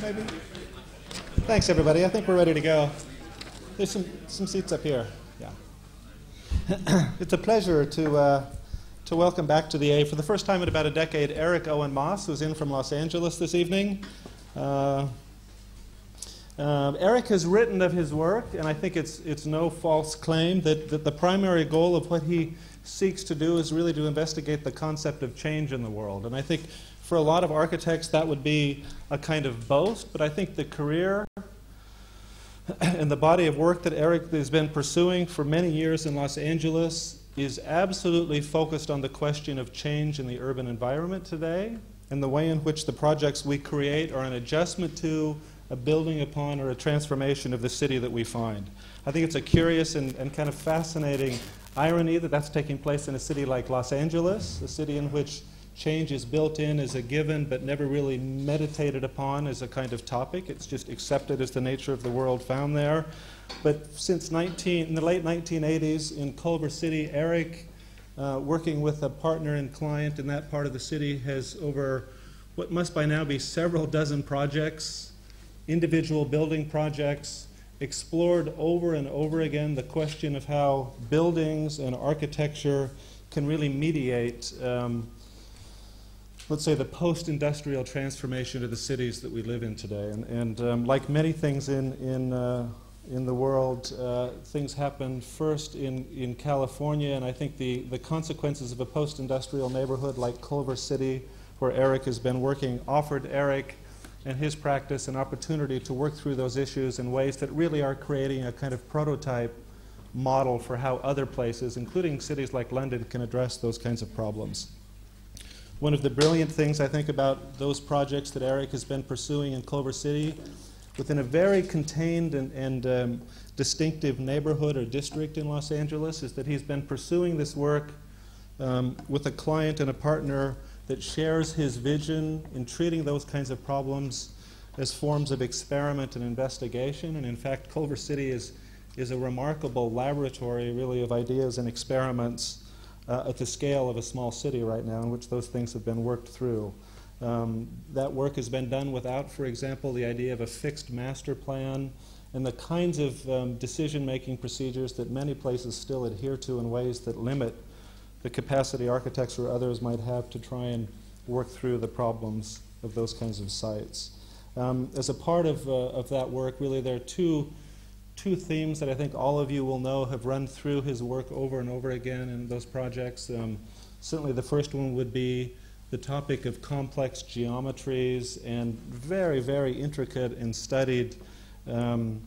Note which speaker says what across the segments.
Speaker 1: maybe? Thanks, everybody. I think we're ready to go. There's some, some seats up here. Yeah. it's a pleasure to, uh, to welcome back to the A for the first time in about a decade Eric Owen Moss, who's in from Los Angeles this evening. Uh, uh, Eric has written of his work, and I think it's, it's no false claim that, that the primary goal of what he seeks to do is really to investigate the concept of change in the world. And I think for a lot of architects, that would be a kind of boast, but I think the career and the body of work that Eric has been pursuing for many years in Los Angeles is absolutely focused on the question of change in the urban environment today and the way in which the projects we create are an adjustment to, a building upon, or a transformation of the city that we find. I think it's a curious and, and kind of fascinating irony that that's taking place in a city like Los Angeles, a city in which change is built in as a given but never really meditated upon as a kind of topic. It's just accepted as the nature of the world found there. But since 19, in the late 1980s in Culver City, Eric, uh, working with a partner and client in that part of the city, has over what must by now be several dozen projects, individual building projects, explored over and over again the question of how buildings and architecture can really mediate um, let's say, the post-industrial transformation of the cities that we live in today. And, and um, like many things in, in, uh, in the world, uh, things happen first in, in California, and I think the, the consequences of a post-industrial neighborhood like Culver City, where Eric has been working, offered Eric and his practice an opportunity to work through those issues in ways that really are creating a kind of prototype model for how other places, including cities like London, can address those kinds of problems. One of the brilliant things I think about those projects that Eric has been pursuing in Culver City, within a very contained and, and um, distinctive neighborhood or district in Los Angeles, is that he's been pursuing this work um, with a client and a partner that shares his vision in treating those kinds of problems as forms of experiment and investigation. And in fact, Culver City is, is a remarkable laboratory, really, of ideas and experiments uh, at the scale of a small city right now in which those things have been worked through. Um, that work has been done without, for example, the idea of a fixed master plan and the kinds of um, decision making procedures that many places still adhere to in ways that limit the capacity architects or others might have to try and work through the problems of those kinds of sites. Um, as a part of, uh, of that work, really, there are two two themes that I think all of you will know have run through his work over and over again in those projects. Um, certainly, the first one would be the topic of complex geometries and very, very intricate and studied um,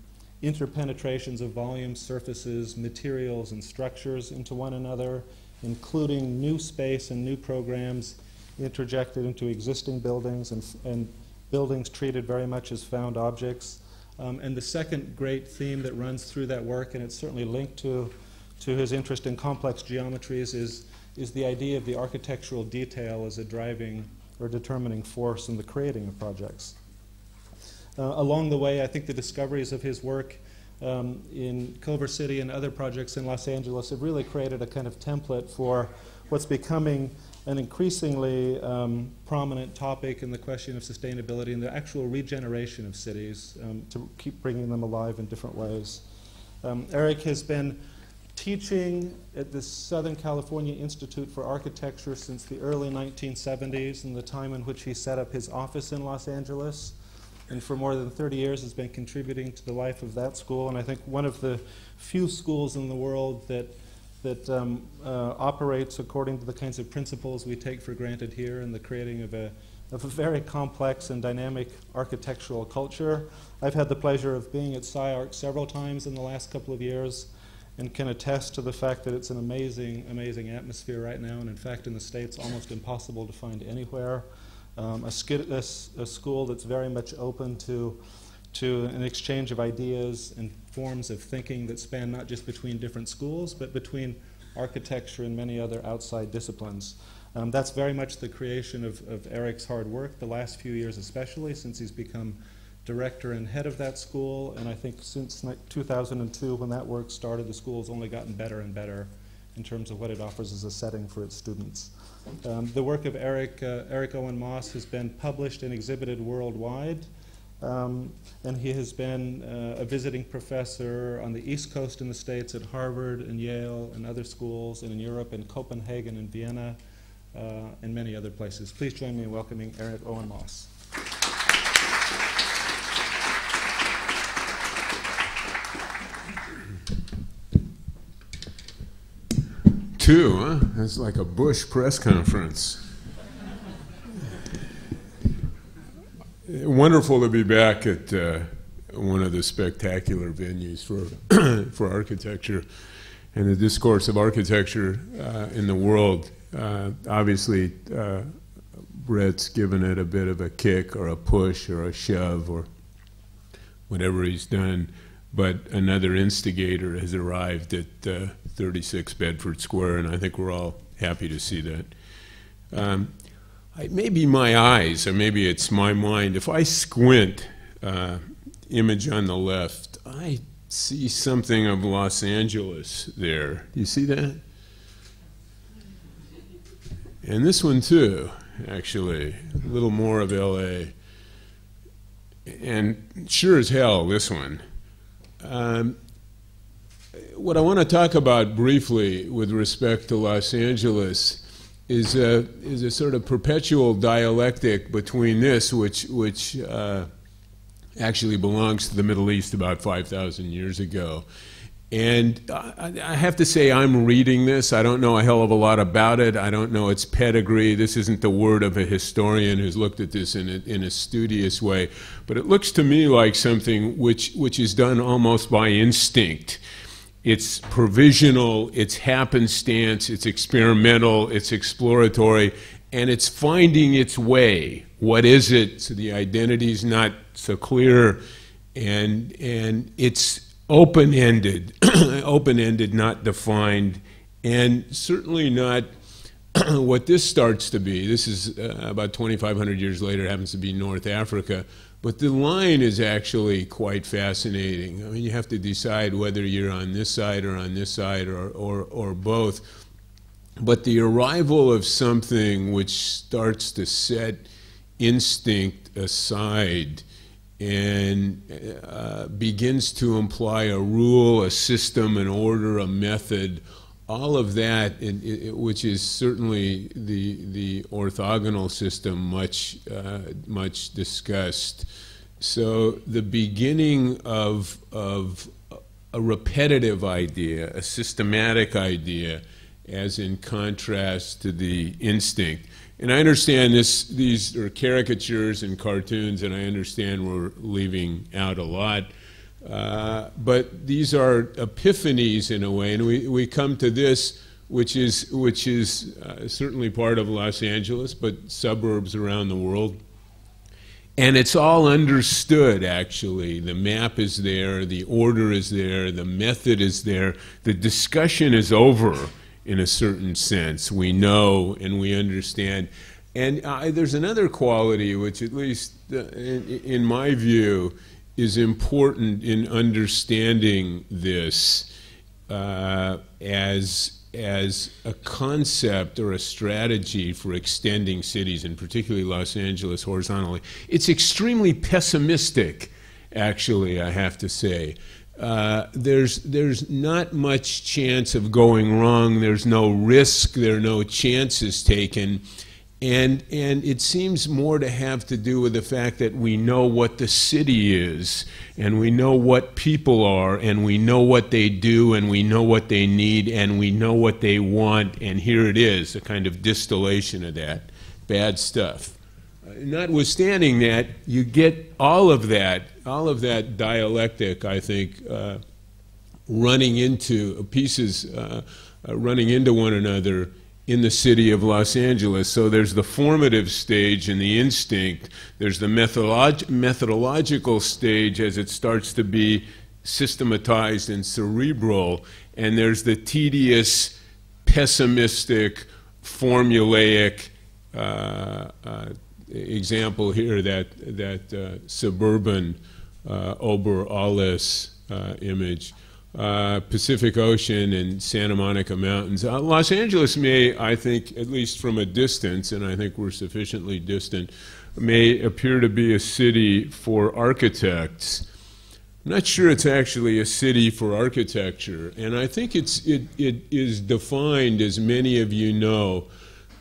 Speaker 1: interpenetrations of volumes, surfaces, materials, and structures into one another, including new space and new programs interjected into existing buildings and, and buildings treated very much as found objects. Um, and the second great theme that runs through that work, and it's certainly linked to, to his interest in complex geometries, is, is the idea of the architectural detail as a driving or determining force in the creating of projects. Uh, along the way, I think the discoveries of his work um, in Culver City and other projects in Los Angeles have really created a kind of template for what's becoming an increasingly um, prominent topic in the question of sustainability and the actual regeneration of cities um, to keep bringing them alive in different ways. Um, Eric has been teaching at the Southern California Institute for Architecture since the early 1970s and the time in which he set up his office in Los Angeles. And for more than 30 years has been contributing to the life of that school. And I think one of the few schools in the world that that um, uh, operates according to the kinds of principles we take for granted here in the creating of a, of a very complex and dynamic architectural culture. I've had the pleasure of being at SCI-Arc several times in the last couple of years and can attest to the fact that it's an amazing, amazing atmosphere right now, and in fact, in the States, almost impossible to find anywhere. Um, a, a, a school that's very much open to to an exchange of ideas and forms of thinking that span not just between different schools, but between architecture and many other outside disciplines. Um, that's very much the creation of, of, Eric's hard work, the last few years especially, since he's become director and head of that school. And I think since 2002, when that work started, the school has only gotten better and better in terms of what it offers as a setting for its students. Um, the work of Eric, uh, Eric Owen Moss has been published and exhibited worldwide. Um, and he has been uh, a visiting professor on the East Coast in the States at Harvard and Yale and other schools, and in Europe, in Copenhagen and Vienna, uh, and many other places. Please join me in welcoming Eric Owen Moss.
Speaker 2: Two, huh? That's like a Bush press conference. Wonderful to be back at uh, one of the spectacular venues for, for architecture and the discourse of architecture uh, in the world. Uh, obviously, uh, Brett's given it a bit of a kick or a push or a shove or whatever he's done, but another instigator has arrived at uh, 36 Bedford Square, and I think we're all happy to see that. Um, it may be my eyes, or maybe it's my mind. If I squint, uh, image on the left, I see something of Los Angeles there. Do you see that? And this one too, actually, a little more of LA. And sure as hell, this one. Um, what I want to talk about briefly with respect to Los Angeles is a, is a sort of perpetual dialectic between this, which, which uh, actually belongs to the Middle East about 5,000 years ago. And I have to say, I'm reading this. I don't know a hell of a lot about it. I don't know its pedigree. This isn't the word of a historian who's looked at this in a, in a studious way. But it looks to me like something which, which is done almost by instinct. It's provisional, it's happenstance, it's experimental, it's exploratory, and it's finding its way. What is it? So the identity is not so clear, and and it's open-ended, open-ended, not defined, and certainly not what this starts to be. This is uh, about 2,500 years later. Happens to be North Africa. But the line is actually quite fascinating. I mean, you have to decide whether you're on this side or on this side or, or, or both. But the arrival of something which starts to set instinct aside and uh, begins to imply a rule, a system, an order, a method, all of that, in, in, which is certainly the the orthogonal system, much uh, much discussed. So the beginning of of a repetitive idea, a systematic idea, as in contrast to the instinct. And I understand this; these are caricatures and cartoons, and I understand we're leaving out a lot. Uh, but these are epiphanies in a way, and we, we come to this, which is, which is uh, certainly part of Los Angeles, but suburbs around the world. And it's all understood, actually. The map is there, the order is there, the method is there, the discussion is over in a certain sense. We know and we understand. And uh, there's another quality which, at least uh, in, in my view, is important in understanding this uh, as as a concept or a strategy for extending cities, and particularly Los Angeles horizontally. It's extremely pessimistic, actually, I have to say. Uh, there's, there's not much chance of going wrong. There's no risk. There are no chances taken. And, and it seems more to have to do with the fact that we know what the city is, and we know what people are, and we know what they do, and we know what they need, and we know what they want, and here it is, a kind of distillation of that bad stuff. Uh, notwithstanding that, you get all of that, all of that dialectic, I think, uh, running into pieces, uh, uh running into one another in the city of Los Angeles. So there's the formative stage and the instinct. There's the methodolog- methodological stage as it starts to be systematized and cerebral. And there's the tedious, pessimistic, formulaic uh, uh, example here that, that uh, suburban uh, Über Alles uh, image uh, Pacific Ocean and Santa Monica Mountains. Uh, Los Angeles may, I think, at least from a distance, and I think we're sufficiently distant may appear to be a city for architects. I'm not sure it's actually a city for architecture, and I think it's, it, it is defined, as many of you know,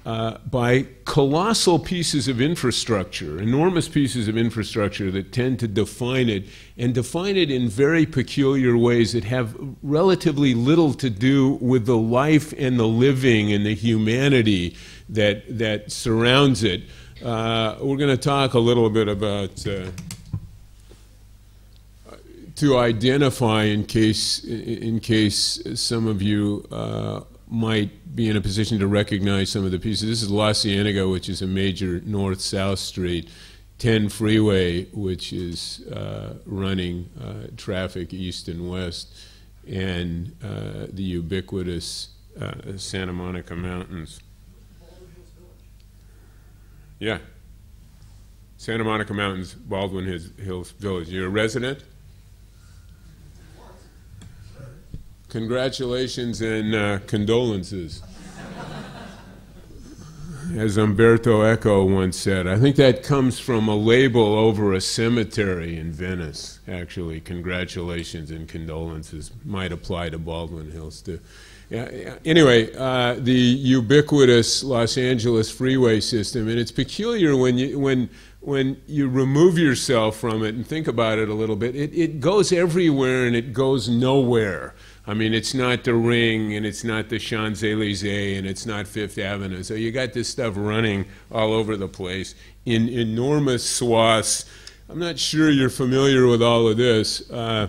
Speaker 2: uh, by colossal pieces of infrastructure, enormous pieces of infrastructure that tend to define it, and define it in very peculiar ways that have relatively little to do with the life and the living and the humanity that, that surrounds it. Uh, we're going to talk a little bit about. Uh, to identify in case in case some of you uh, might be in a position to recognize some of the pieces. This is La Cienega, which is a major north-south street. 10 freeway, which is uh, running uh, traffic east and west, and uh, the ubiquitous uh, Santa Monica Mountains. Yeah. Santa Monica Mountains, Baldwin Hills Village. You're a resident? Congratulations and uh, condolences. As Umberto Eco once said, I think that comes from a label over a cemetery in Venice, actually. Congratulations and condolences might apply to Baldwin Hills too. Yeah, yeah. Anyway, uh, the ubiquitous Los Angeles freeway system, and it's peculiar when you, when, when you remove yourself from it and think about it a little bit, it, it goes everywhere and it goes nowhere. I mean, it's not the Ring and it's not the Champs Elysees and it's not Fifth Avenue. So you got this stuff running all over the place in enormous swaths. I'm not sure you're familiar with all of this. Uh,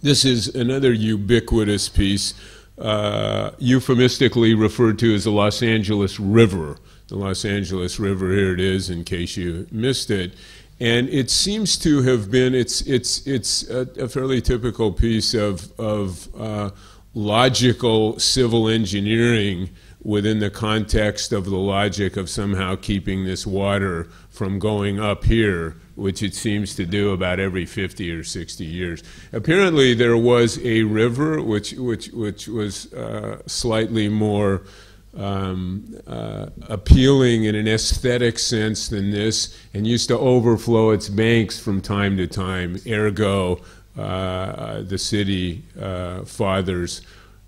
Speaker 2: this is another ubiquitous piece, uh, euphemistically referred to as the Los Angeles River. The Los Angeles River, here it is, in case you missed it. And it seems to have been, it's, it's, it's a, a fairly typical piece of, of uh, logical civil engineering within the context of the logic of somehow keeping this water from going up here, which it seems to do about every 50 or 60 years. Apparently, there was a river which, which, which was uh, slightly more um, uh, appealing in an aesthetic sense than this and used to overflow its banks from time to time. Ergo, uh, the city uh, fathers,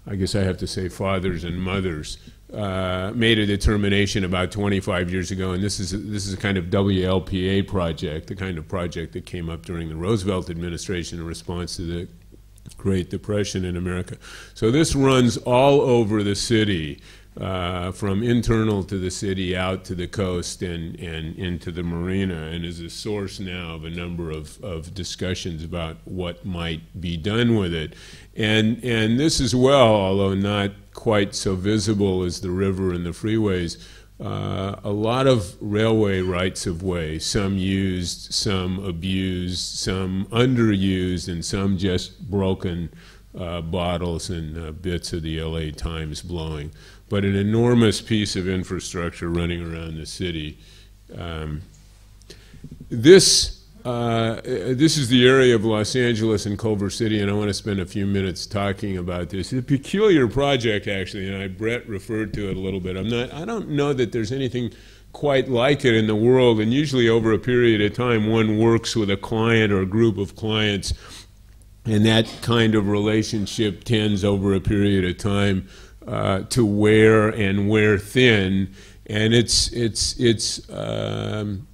Speaker 2: I guess I have to say fathers and mothers, uh, made a determination about 25 years ago, and this is a, this is a kind of WLPA project, the kind of project that came up during the Roosevelt administration in response to the Great Depression in America. So this runs all over the city uh, from internal to the city out to the coast and, and into the marina and is a source now of a number of, of discussions about what might be done with it. And, and this as well, although not quite so visible as the river and the freeways, uh, a lot of railway rights of way, some used, some abused, some underused, and some just broken uh, bottles and uh, bits of the LA Times blowing but an enormous piece of infrastructure running around the city. Um, this uh, this is the area of Los Angeles and Culver City, and I want to spend a few minutes talking about this. It's a peculiar project, actually, and I, Brett referred to it a little bit. I'm not, I don't know that there's anything quite like it in the world, and usually over a period of time, one works with a client or a group of clients, and that kind of relationship tends over a period of time uh, to wear and wear thin, and it's it's it's um,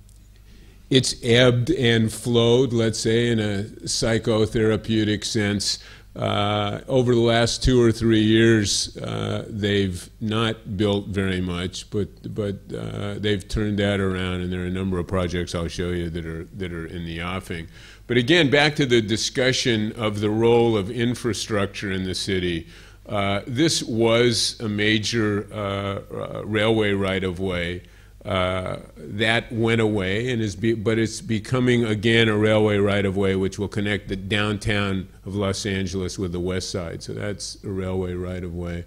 Speaker 2: it's ebbed and flowed. Let's say in a psychotherapeutic sense. Uh, over the last two or three years, uh, they've not built very much, but but uh, they've turned that around, and there are a number of projects I'll show you that are that are in the offing. But again, back to the discussion of the role of infrastructure in the city. Uh, this was a major uh, uh, railway right of way. Uh, that went away, and is be, but it's becoming again a railway right of way, which will connect the downtown of Los Angeles with the west side. So that's a railway right of way.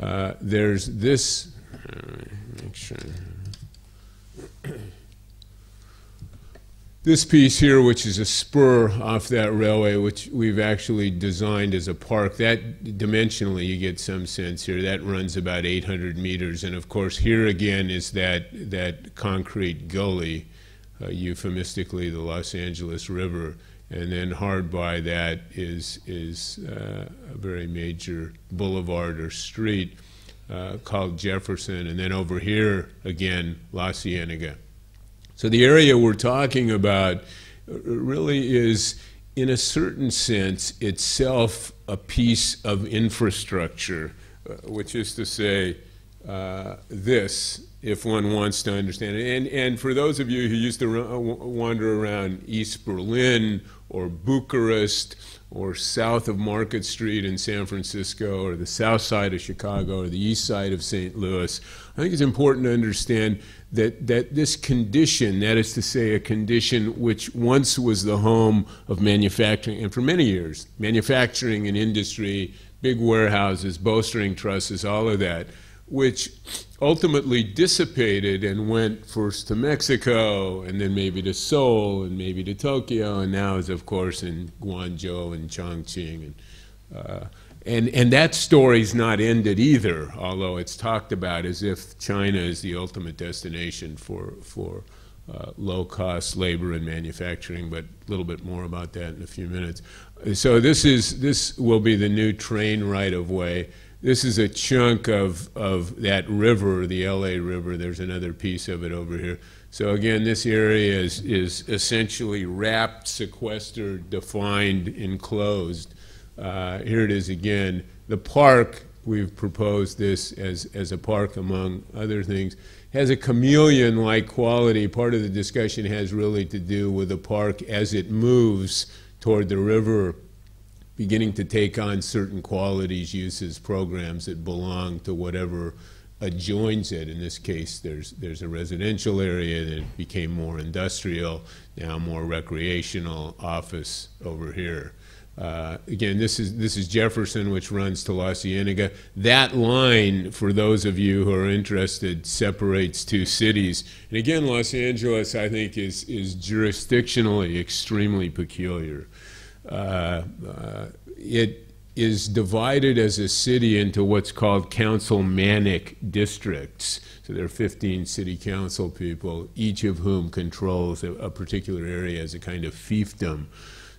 Speaker 2: Uh, there's this. make sure. This piece here, which is a spur off that railway, which we've actually designed as a park, that dimensionally you get some sense here. That runs about 800 meters, and of course here again is that that concrete gully uh, euphemistically the Los Angeles River. And then hard by that is, is uh, a very major boulevard or street uh, called Jefferson. And then over here, again, La Cienega. So the area we're talking about really is, in a certain sense, itself a piece of infrastructure, uh, which is to say, uh, this, if one wants to understand it. And, and for those of you who used to wander around East Berlin or Bucharest or south of Market Street in San Francisco or the south side of Chicago or the east side of St. Louis, I think it's important to understand that, that this condition, that is to say, a condition which once was the home of manufacturing, and for many years, manufacturing and industry, big warehouses, bowstring trusses, all of that, which ultimately dissipated and went first to Mexico and then maybe to Seoul and maybe to Tokyo and now is of course in Guangzhou and Chongqing and uh, and and that story's not ended either, although it's talked about as if China is the ultimate destination for for uh, low-cost labor and manufacturing. But a little bit more about that in a few minutes. So this is this will be the new train right of way this is a chunk of, of that river, the LA River. There's another piece of it over here. So again, this area is, is essentially wrapped, sequestered, defined, enclosed. Uh, here it is again. The park, we've proposed this as, as a park among other things, has a chameleon-like quality. Part of the discussion has really to do with the park as it moves toward the river beginning to take on certain qualities, uses, programs that belong to whatever adjoins it. In this case, there's, there's a residential area that became more industrial, now more recreational, office over here. Uh, again, this is, this is Jefferson, which runs to La Cienega. That line, for those of you who are interested, separates two cities. And again, Los Angeles, I think, is, is jurisdictionally extremely peculiar. Uh, uh, it is divided as a city into what's called councilmanic districts. So there are 15 city council people, each of whom controls a, a, particular area as a kind of fiefdom.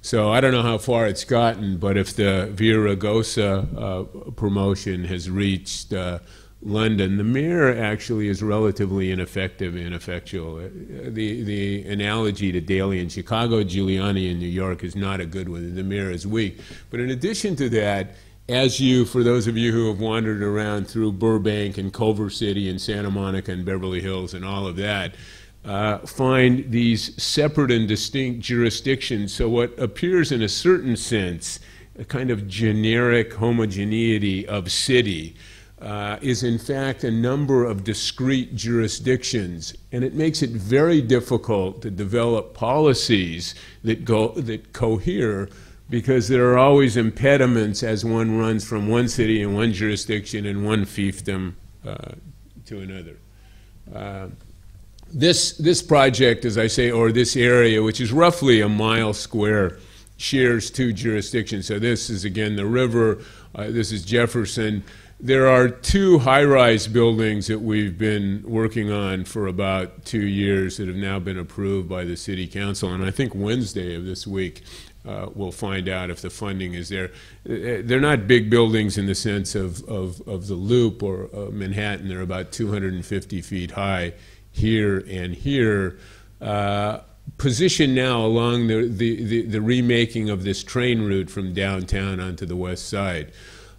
Speaker 2: So I don't know how far it's gotten, but if the Villaraigosa uh, promotion has reached uh, London, the mayor actually is relatively ineffective and ineffectual. Uh, the, the analogy to Daley in Chicago, Giuliani in New York is not a good one. The mayor is weak. But in addition to that, as you, for those of you who have wandered around through Burbank and Culver City and Santa Monica and Beverly Hills and all of that, uh, find these separate and distinct jurisdictions. So what appears in a certain sense, a kind of generic homogeneity of city, uh, is in fact a number of discrete jurisdictions, and it makes it very difficult to develop policies that go that cohere because there are always impediments as one runs from one city and one jurisdiction and one fiefdom uh, to another. Uh, this, this project, as I say, or this area, which is roughly a mile square, shares two jurisdictions. So this is, again, the river. Uh, this is Jefferson. There are two high-rise buildings that we've been working on for about two years that have now been approved by the City Council, and I think Wednesday of this week uh, we'll find out if the funding is there. Uh, they're not big buildings in the sense of, of, of the Loop or uh, Manhattan. They're about 250 feet high here and here. Uh, positioned now along the, the, the, the remaking of this train route from downtown onto the west side.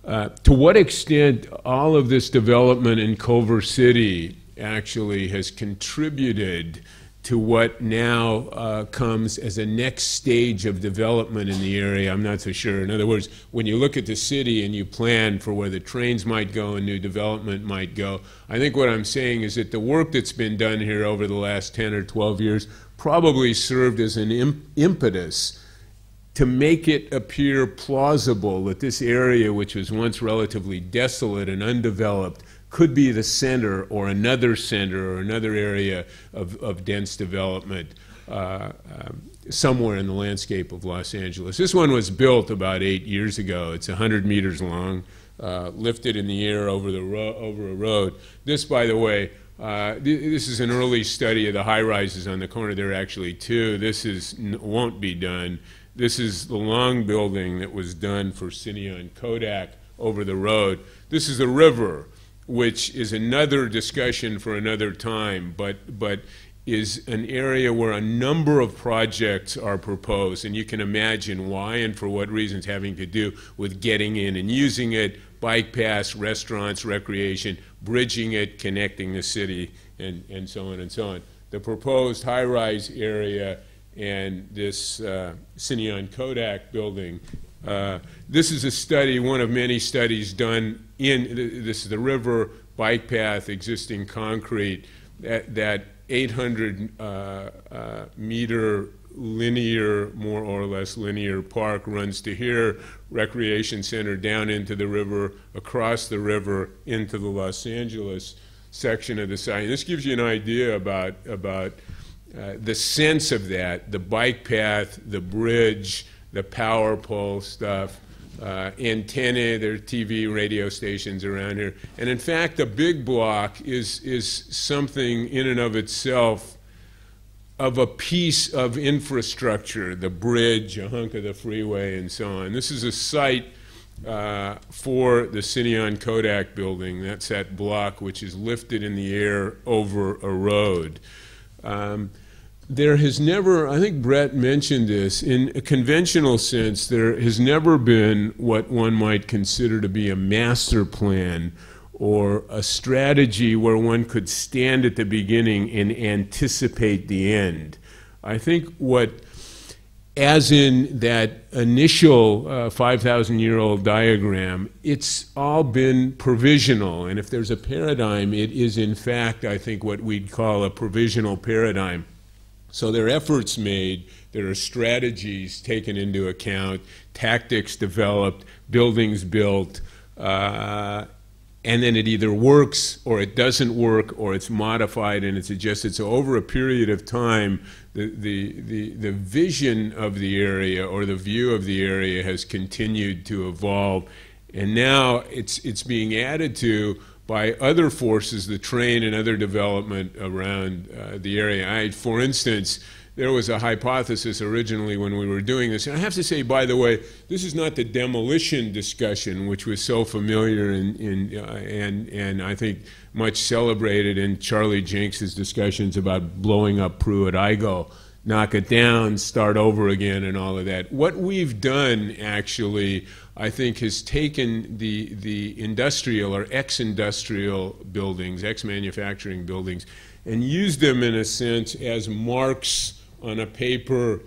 Speaker 2: Uh, to what extent all of this development in Culver City actually has contributed to what now uh, comes as a next stage of development in the area, I'm not so sure. In other words, when you look at the city and you plan for where the trains might go and new development might go, I think what I'm saying is that the work that's been done here over the last 10 or 12 years probably served as an imp impetus to make it appear plausible that this area, which was once relatively desolate and undeveloped, could be the center or another center or another area of, of dense development uh, um, somewhere in the landscape of Los Angeles. This one was built about eight years ago. It's 100 meters long, uh, lifted in the air over, the over a road. This, by the way, Uh, th- this is an early study of the high rises on the corner. There are actually two. This is won't be done. This is the long building that was done for Cineon Kodak over the road. This is a river, which is another discussion for another time, but but is an area where a number of projects are proposed, and you can imagine why and for what reasons having to do with getting in and using it, bike paths, restaurants, recreation, bridging it, connecting the city, and, and so on and so on. The proposed high-rise area and this uh, Cineon Kodak building. Uh, this is a study, one of many studies done in, this is the river, bike path, existing concrete, that, that 800 uh, uh, meter linear, more or less linear park runs to here, recreation center down into the river, across the river into the Los Angeles section of the site. And this gives you an idea about, about uh, the sense of that, the bike path, the bridge, the power pole stuff, uh, antennae, there are TV, radio stations around here. And in fact, the big block is, is something in and of itself of a piece of infrastructure, the bridge, a hunk of the freeway, and so on. This is a site uh, for the Cineon Kodak building. That's that block which is lifted in the air over a road. Um, there has never, I think Brett mentioned this, in a conventional sense, there has never been what one might consider to be a master plan or a strategy where one could stand at the beginning and anticipate the end. I think what, as in that initial uh, 5,000 year old diagram, it's all been provisional. And if there's a paradigm, it is in fact, I think, what we'd call a provisional paradigm. So there are efforts made, there are strategies taken into account, tactics developed, buildings built, uh, and then it either works or it doesn't work or it's modified and it's adjusted. So over a period of time, the, the, the, the vision of the area or the view of the area has continued to evolve. And now it's, it's being added to by other forces, the train and other development around uh, the area. I, for instance, there was a hypothesis originally when we were doing this. And I have to say, by the way, this is not the demolition discussion, which was so familiar and, and, uh, and, and I think much celebrated in Charlie Jencks's discussions about blowing up Pruitt-Igoe knock it down, start over again, and all of that. What we've done, actually, I think, has taken the, the industrial or ex industrial buildings, ex manufacturing buildings, and used them, in a sense, as marks on a paper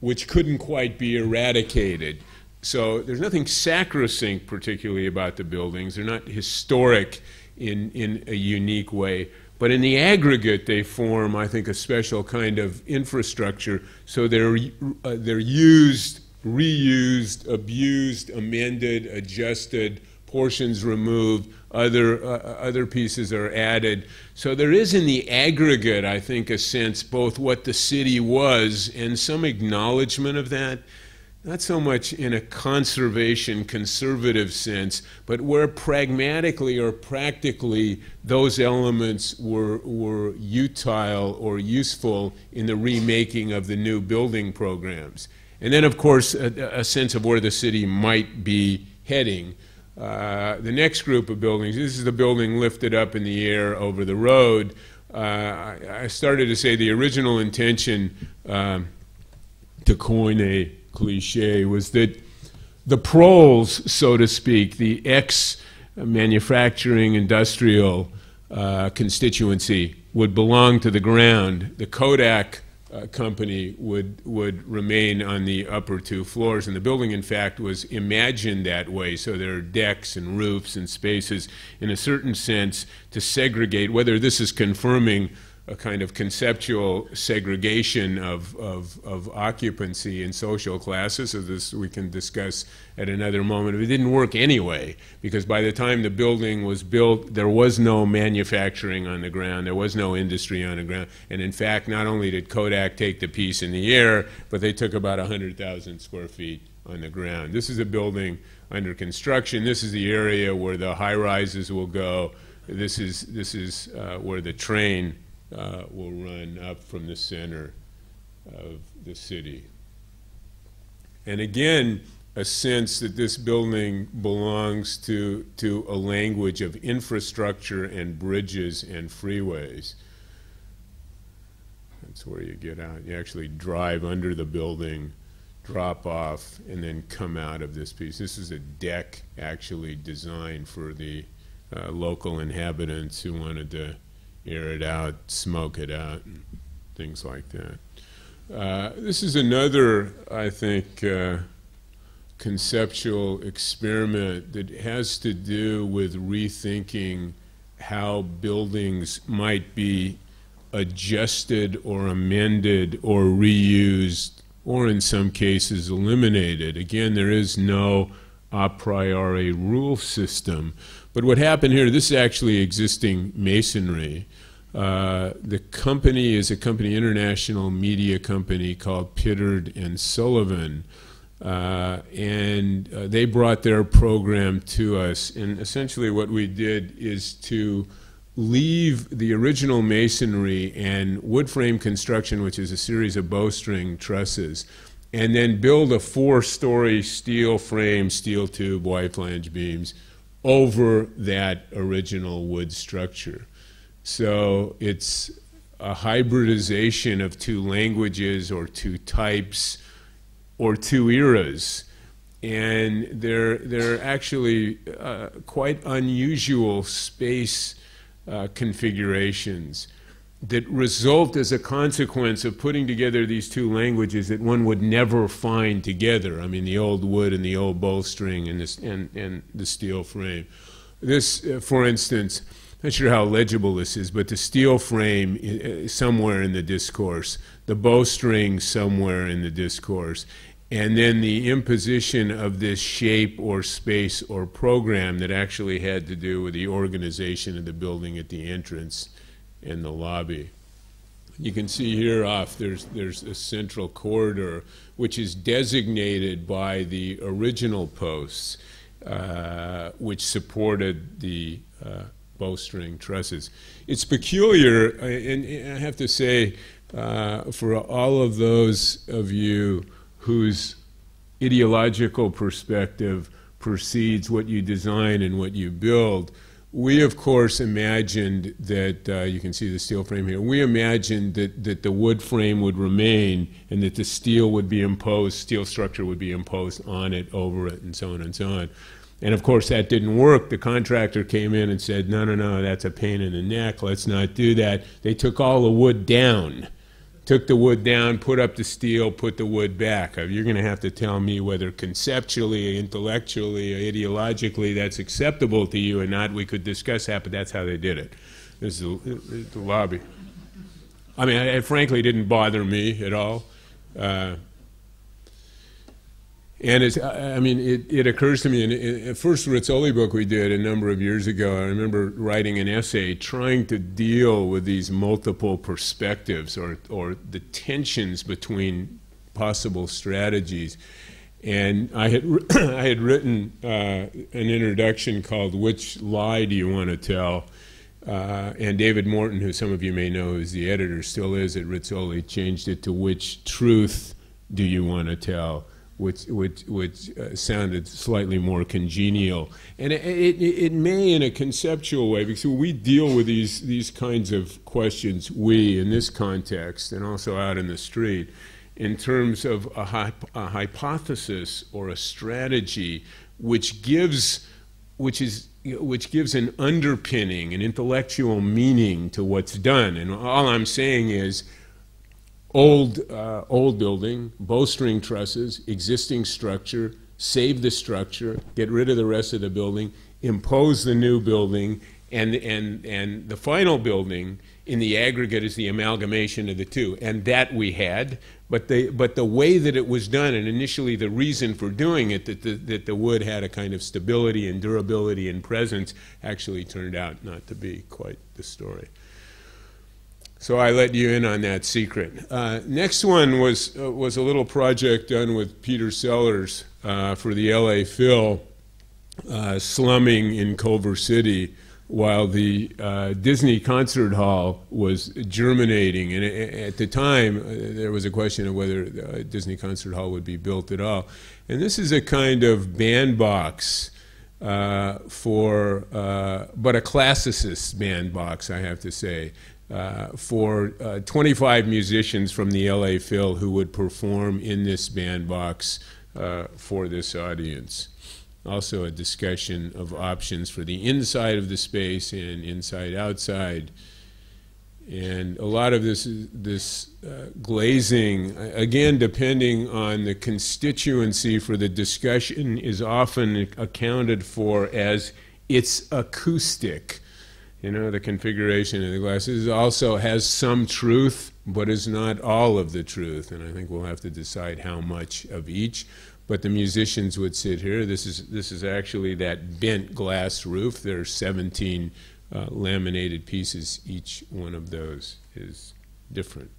Speaker 2: which couldn't quite be eradicated. So there's nothing sacrosanct, particularly, about the buildings. They're not historic in, in a unique way. But in the aggregate, they form, I think, a special kind of infrastructure. So they're, uh, they're used, reused, abused, amended, adjusted, portions removed, other, uh, other pieces are added. So there is in the aggregate, I think, a sense both what the city was and some acknowledgement of that not so much in a conservation conservative sense, but where pragmatically or practically those elements were, were utile or useful in the remaking of the new building programs. And then, of course, a, a sense of where the city might be heading. Uh, the next group of buildings, this is the building lifted up in the air over the road. Uh, I, I, started to say the original intention um, to coin a cliche was that the proles, so to speak, the ex manufacturing industrial uh, constituency would belong to the ground. The Kodak uh, company would would remain on the upper two floors, and the building, in fact, was imagined that way. So there are decks and roofs and spaces, in a certain sense, to segregate. Whether this is confirming a kind of conceptual segregation of, of, of occupancy in social classes. So this we can discuss at another moment. It didn't work anyway, because by the time the building was built, there was no manufacturing on the ground, there was no industry on the ground. And in fact, not only did Kodak take the piece in the air, but they took about 100,000 square feet on the ground. This is a building under construction. This is the area where the high rises will go. This is, this is uh, where the train uh, will run up from the center of the city. And again, a sense that this building belongs to, to a language of infrastructure and bridges and freeways. That's where you get out. You actually drive under the building, drop off, and then come out of this piece. This is a deck actually designed for the uh, local inhabitants who wanted to air it out, smoke it out, and things like that. Uh, this is another, I think, uh, conceptual experiment that has to do with rethinking how buildings might be adjusted or amended or reused or in some cases eliminated. Again, there is no a priori rule system. But what happened here, this is actually existing masonry. Uh, the company is a company, international media company called Pittard and Sullivan. Uh, and uh, they brought their program to us. And essentially, what we did is to leave the original masonry and wood frame construction, which is a series of bowstring trusses, and then build a four story steel frame, steel tube, Y flange beams over that original wood structure. So it's a hybridization of two languages or two types or two eras. And they're, they're actually uh, quite unusual space uh, configurations that result as a consequence of putting together these two languages that one would never find together. I mean, the old wood and the old bowstring and, this, and, and the steel frame. This, uh, for instance, not sure how legible this is, but the steel frame somewhere in the discourse, the bowstring somewhere in the discourse, and then the imposition of this shape or space or program that actually had to do with the organization of the building at the entrance and the lobby. You can see here off there's there's a central corridor which is designated by the original posts uh, which supported the uh, bowstring trusses. It's peculiar, and I have to say, uh, for all of those of you whose ideological perspective precedes what you design and what you build, we of course imagined that uh, you can see the steel frame here. We imagined that, that the wood frame would remain and that the steel would be imposed, steel structure would be imposed on it, over it, and so on and so on. And of course, that didn't work. The contractor came in and said, no, no, no, that's a pain in the neck. Let's not do that. They took all the wood down, took the wood down, put up the steel, put the wood back. Uh, you're going to have to tell me whether conceptually, intellectually, or ideologically that's acceptable to you or not. We could discuss that, but that's how they did it. This is the, the lobby. I mean, it frankly didn't bother me at all. Uh, and it's, I mean, it, it occurs to me, in, in first Rizzoli book we did a number of years ago, I remember writing an essay trying to deal with these multiple perspectives or, or the tensions between possible strategies. And I had, I had written uh, an introduction called Which Lie Do You Want to Tell? Uh, and David Morton, who some of you may know is the editor, still is at Rizzoli, changed it to Which Truth Do You Want to Tell? Which, which, which uh, sounded slightly more congenial. And it, it, it, may in a conceptual way, because we deal with these, these kinds of questions, we in this context and also out in the street, in terms of a, hyp a hypothesis or a strategy which gives, which is which gives an underpinning, an intellectual meaning to what's done. And all I'm saying is old, uh, old building, bowstring trusses, existing structure, save the structure, get rid of the rest of the building, impose the new building, and, and, and the final building in the aggregate is the amalgamation of the two. And that we had, but the, but the way that it was done, and initially the reason for doing it, that the, that the wood had a kind of stability and durability and presence, actually turned out not to be quite the story. So I let you in on that secret. Uh, next one was, uh, was a little project done with Peter Sellars uh, for the LA Phil, uh, slumming in Culver City. while the uh, Disney concert hall was germinating. And at the time, uh, there was a question of whether the Disney concert hall would be built at all. And this is a kind of bandbox uh, for, uh, but a classicist bandbox, I have to say. Uh, for uh, 25 musicians from the LA Phil who would perform in this bandbox uh, for this audience. Also, a discussion of options for the inside of the space and inside outside. And a lot of this, this uh, glazing, again, depending on the constituency for the discussion, is often accounted for as it's acoustic you know, the configuration of the glasses also has some truth, but is not all of the truth. And I think we'll have to decide how much of each. But the musicians would sit here. This is, this is actually that bent glass roof. There are 17 uh, laminated pieces. Each one of those is different.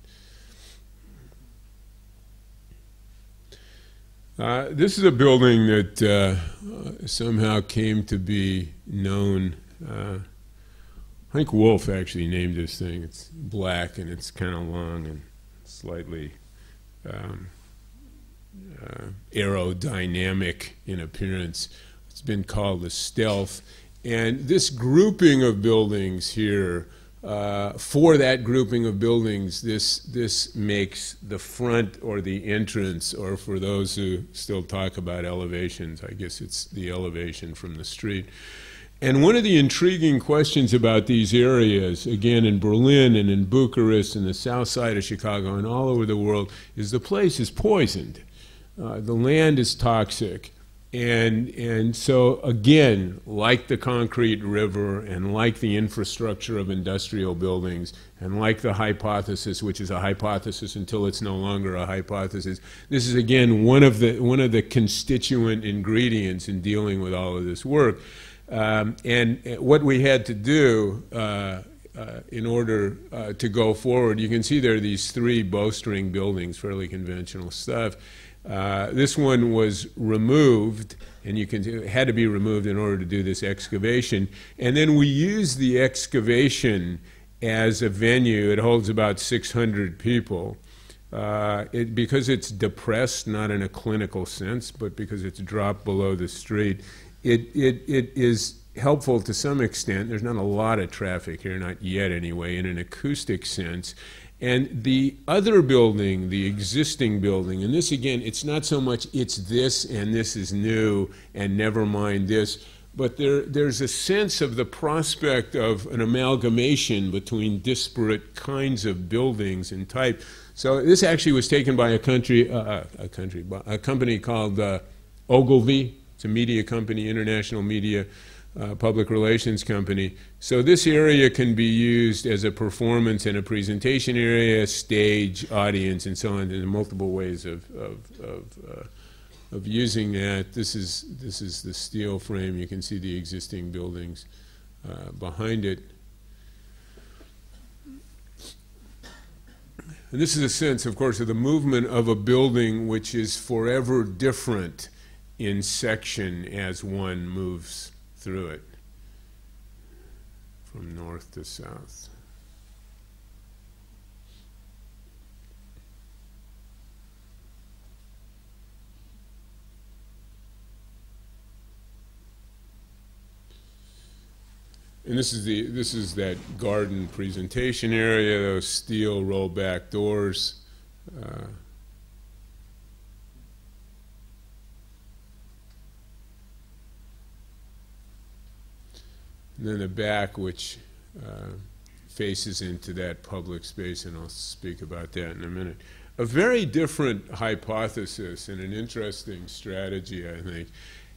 Speaker 2: Uh, this is a building that uh, somehow came to be known uh, think Wolf actually named this thing. It's black and it's kind of long and slightly um, uh, aerodynamic in appearance. It's been called the stealth. And this grouping of buildings here, uh, for that grouping of buildings, this, this makes the front or the entrance, or for those who still talk about elevations, I guess it's the elevation from the street. And one of the intriguing questions about these areas, again in Berlin and in Bucharest and the south side of Chicago and all over the world, is the place is poisoned. Uh, the land is toxic. And, and so, again, like the concrete river and like the infrastructure of industrial buildings and like the hypothesis, which is a hypothesis until it's no longer a hypothesis, this is, again, one of the, one of the constituent ingredients in dealing with all of this work. Um, and what we had to do uh, uh, in order uh, to go forward, you can see there are these three bowstring buildings, fairly conventional stuff. Uh, this one was removed, and you can it had to be removed in order to do this excavation. And then we used the excavation as a venue. It holds about 600 people. Uh, it, because it's depressed, not in a clinical sense, but because it's dropped below the street, it, it, it is helpful to some extent. There's not a lot of traffic here, not yet anyway, in an acoustic sense. And the other building, the existing building, and this again, it's not so much it's this and this is new and never mind this, but there, there's a sense of the prospect of an amalgamation between disparate kinds of buildings and type. So this actually was taken by a country, uh, uh a country, a company called uh, Ogilvy, it's a media company, international media uh, public relations company. So this area can be used as a performance and a presentation area, stage, audience, and so on. There's multiple ways of, of, of, uh, of using that. This is, this is the steel frame. You can see the existing buildings uh, behind it. And this is a sense, of course, of the movement of a building which is forever different in section as one moves through it from north to south. And this is the this is that garden presentation area, those steel rollback doors. Uh, And then the back, which uh, faces into that public space, and I'll speak about that in a minute. A very different hypothesis and an interesting strategy, I think,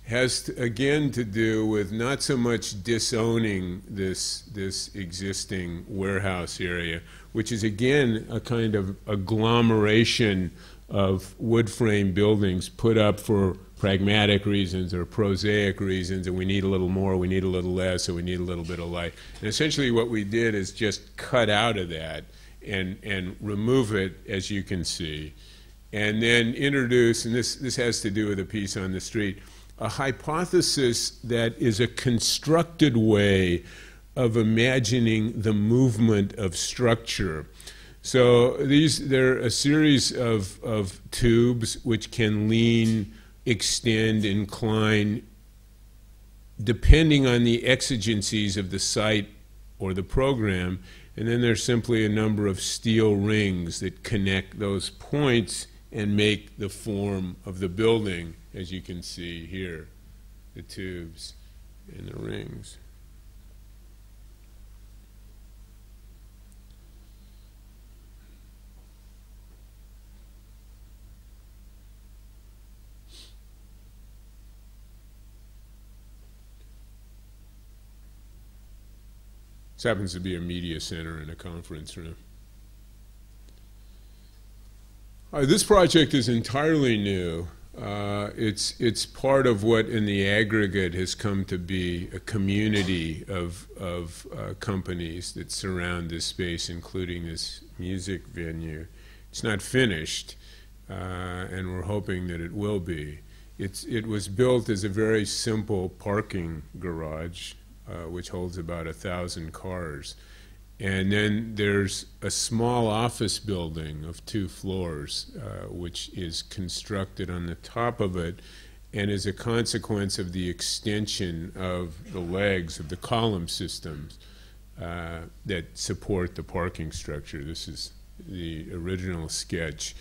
Speaker 2: has to, again to do with not so much disowning this, this existing warehouse area, which is again a kind of agglomeration of wood frame buildings put up for pragmatic reasons or prosaic reasons, and we need a little more, we need a little less, or we need a little bit of light. And essentially, what we did is just cut out of that and, and remove it, as you can see, and then introduce, and this, this has to do with a piece on the street, a hypothesis that is a constructed way of imagining the movement of structure. So these they're a series of, of tubes which can lean, extend, incline, depending on the exigencies of the site or the program. And then there's simply a number of steel rings that connect those points and make the form of the building, as you can see here, the tubes and the rings. This happens to be a media center and a conference room. Uh, this project is entirely new. Uh, it's, it's part of what, in the aggregate, has come to be a community of, of uh, companies that surround this space, including this music venue. It's not finished, uh, and we're hoping that it will be. It's, it was built as a very simple parking garage uh, which holds about a thousand cars. And then there's a small office building of two floors, uh, which is constructed on the top of it and is a consequence of the extension of the legs of the column systems uh, that support the parking structure. This is the original sketch.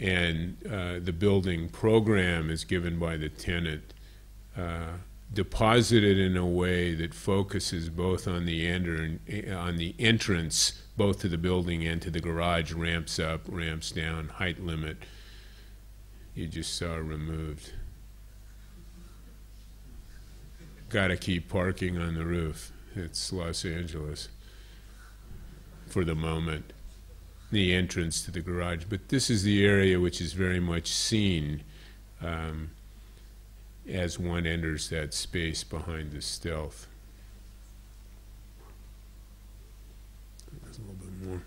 Speaker 2: And uh, the building program is given by the tenant. Deposited in a way that focuses both on the enter, on the entrance, both to the building and to the garage, ramps up, ramps down, height limit. You just saw removed. Got to keep parking on the roof. It's Los Angeles for the moment. The entrance to the garage, but this is the area which is very much seen. Um, as one enters that space behind the stealth. There's a little bit more.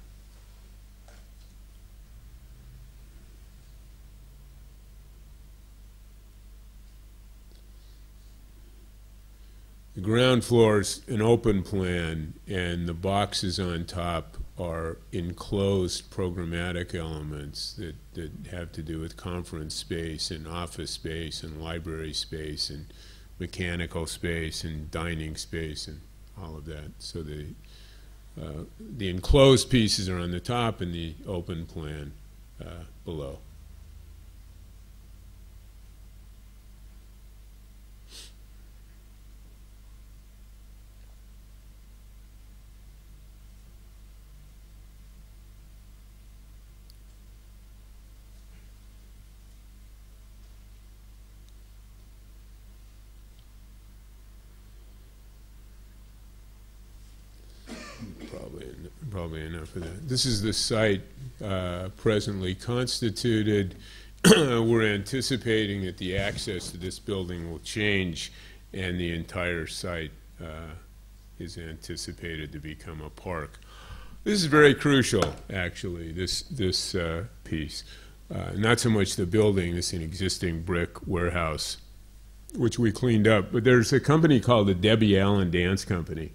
Speaker 2: The ground floor is an open plan, and the boxes on top are enclosed programmatic elements that, that have to do with conference space and office space and library space and mechanical space and dining space and all of that. So the, uh, the enclosed pieces are on the top and the open plan uh, below. probably enough of that. This is the site uh, presently constituted. We're anticipating that the access to this building will change and the entire site uh, is anticipated to become a park. This is very crucial, actually, this, this uh, piece. Uh, not so much the building, is an existing brick warehouse, which we cleaned up, but there's a company called the Debbie Allen Dance Company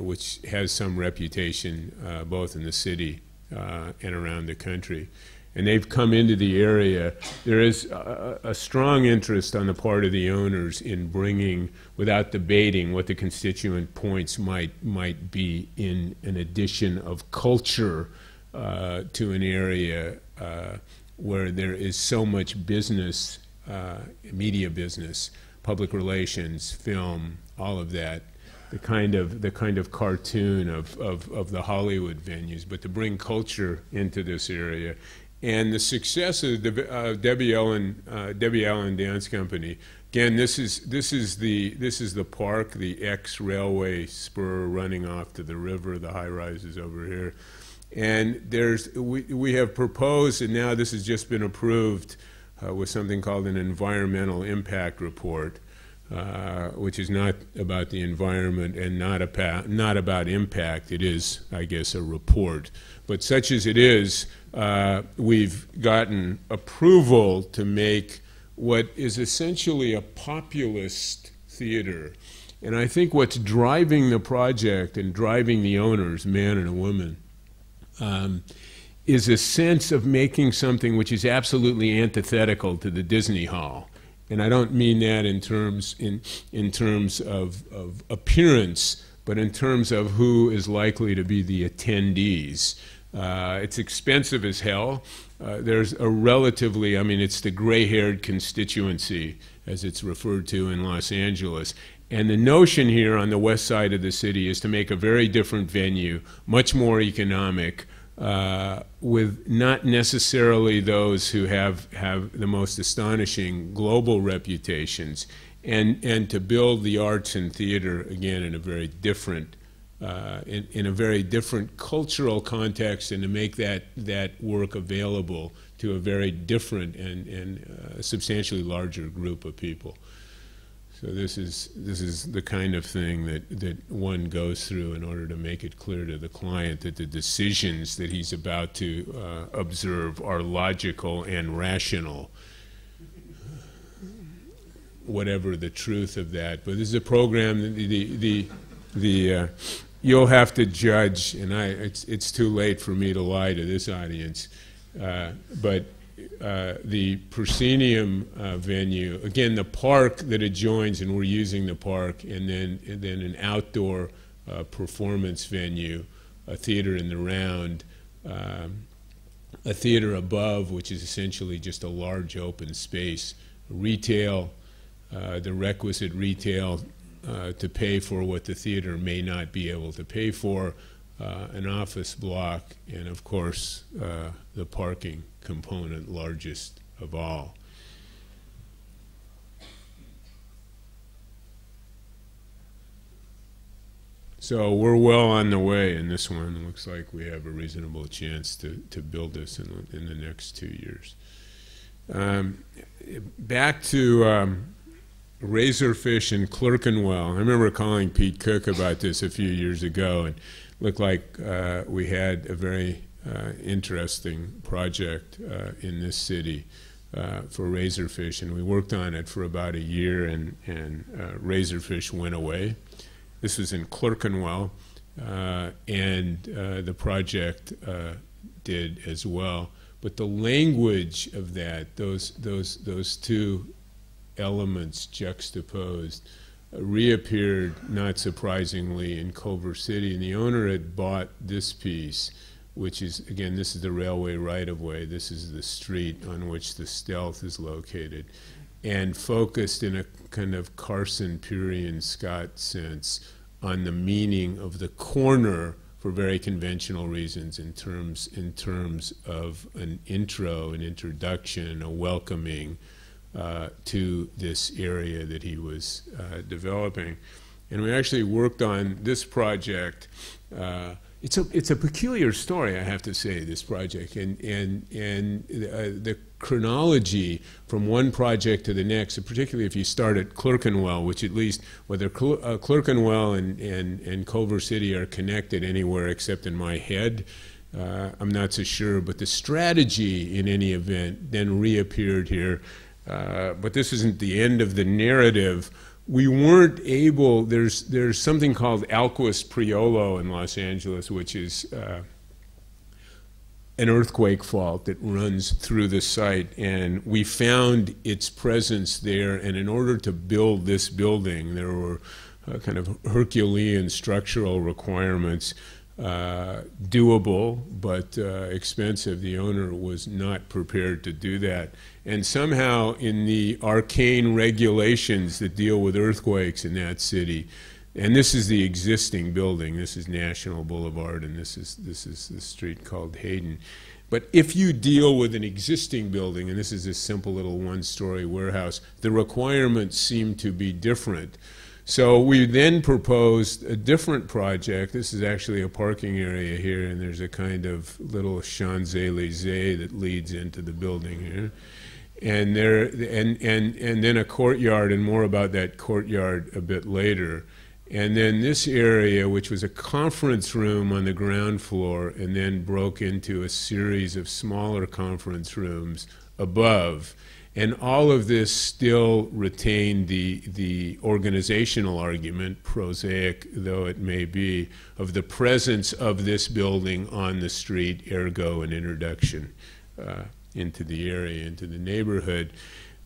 Speaker 2: which has some reputation uh, both in the city uh, and around the country. And they've come into the area. There is a, a, strong interest on the part of the owners in bringing, without debating, what the constituent points might might be in an addition of culture uh, to an area uh, where there is so much business, uh, media business, public relations, film, all of that the kind of the kind of cartoon of, of, of the Hollywood venues, but to bring culture into this area. And the success of the uh, Debbie Allen uh, Debbie Allen Dance Company. Again, this is this is the this is the park, the ex railway spur running off to the river. The high rises over here, and there's we we have proposed, and now this has just been approved uh, with something called an environmental impact report uh, which is not about the environment and not about, not about impact. It is, I guess, a report. But such as it is, uh, we've gotten approval to make what is essentially a populist theater. And I think what's driving the project and driving the owners, man and a woman, um, is a sense of making something which is absolutely antithetical to the Disney Hall. And I don't mean that in terms, in, in terms of, of appearance, but in terms of who is likely to be the attendees. Uh, it's expensive as hell. Uh, there's a relatively, I mean, it's the gray haired constituency, as it's referred to in Los Angeles. And the notion here on the west side of the city is to make a very different venue, much more economic, uh, with not necessarily those who have, have the most astonishing global reputations, and, and to build the arts and theater again in a very different uh, in, in, a very different cultural context and to make that, that work available to a very different and, and uh, substantially larger group of people. So this is, this is the kind of thing that, that one goes through in order to make it clear to the client that the decisions that he's about to uh, observe are logical and rational whatever the truth of that. But this is a program, the, the, the, the uh, you'll have to judge, and I, it's, it's too late for me to lie to this audience, uh, but uh, the proscenium uh, venue, again, the park that adjoins, and we're using the park, and then, and then an outdoor uh, performance venue, a theater in the round, um, a theater above, which is essentially just a large open space, retail, uh, the requisite retail uh, to pay for what the theater may not be able to pay for, an office block, and of course the parking component, largest of all. So we're well on the way and this one. Looks like we have a reasonable chance to, to build this in, in the next two years. Um, back to um, razorfish and Clerkenwell. I remember calling Pete Cook about this a few years ago, and looked like uh, we had a very interesting project uh, in this city uh, for razorfish, and we worked on it for about a year, and, and uh, razorfish went away. This was in Clerkenwell, uh, and the project did as well. But the language of that, those, those, those two elements juxtaposed uh, reappeared, not surprisingly, in Culver City. And the owner had bought this piece, which is, again, this is the railway right of way, this is the street on which the stealth is located, and focused in a kind of Carson Pirie Scott sense on the meaning of the corner for very conventional reasons in terms in terms of an intro, an introduction, a welcoming, uh, to this area that he was uh, developing. And we actually worked on this project. Uh, it's a, it's a peculiar story, I have to say, this project. And, and, and uh, the chronology from one project to the next, particularly if you start at Clerkenwell, which at least, whether Cl uh, Clerkenwell and, and, and Culver City are connected anywhere except in my head, uh, I'm not so sure. But the strategy, in any event, then reappeared here uh, but this isn't the end of the narrative. We weren't able, there's, there's something called Alquist Priolo in Los Angeles, which is uh, an earthquake fault that runs through the site. And we found its presence there. And in order to build this building, there were uh, kind of Herculean structural requirements uh, doable but uh, expensive. The owner was not prepared to do that. And somehow, in the arcane regulations that deal with earthquakes in that city, and this is the existing building. This is National Boulevard, and this is this is the street called Hayden. But if you deal with an existing building, and this is a simple little one-story warehouse, the requirements seem to be different. So we then proposed a different project. This is actually a parking area here, and there's a kind of little Champs-Élysées that leads into the building here. And there, and, and, and then a courtyard, and more about that courtyard a bit later. And then this area, which was a conference room on the ground floor, and then broke into a series of smaller conference rooms above. And all of this still retained the, the organizational argument, prosaic though it may be, of the presence of this building on the street, ergo an introduction uh, into the area, into the neighborhood.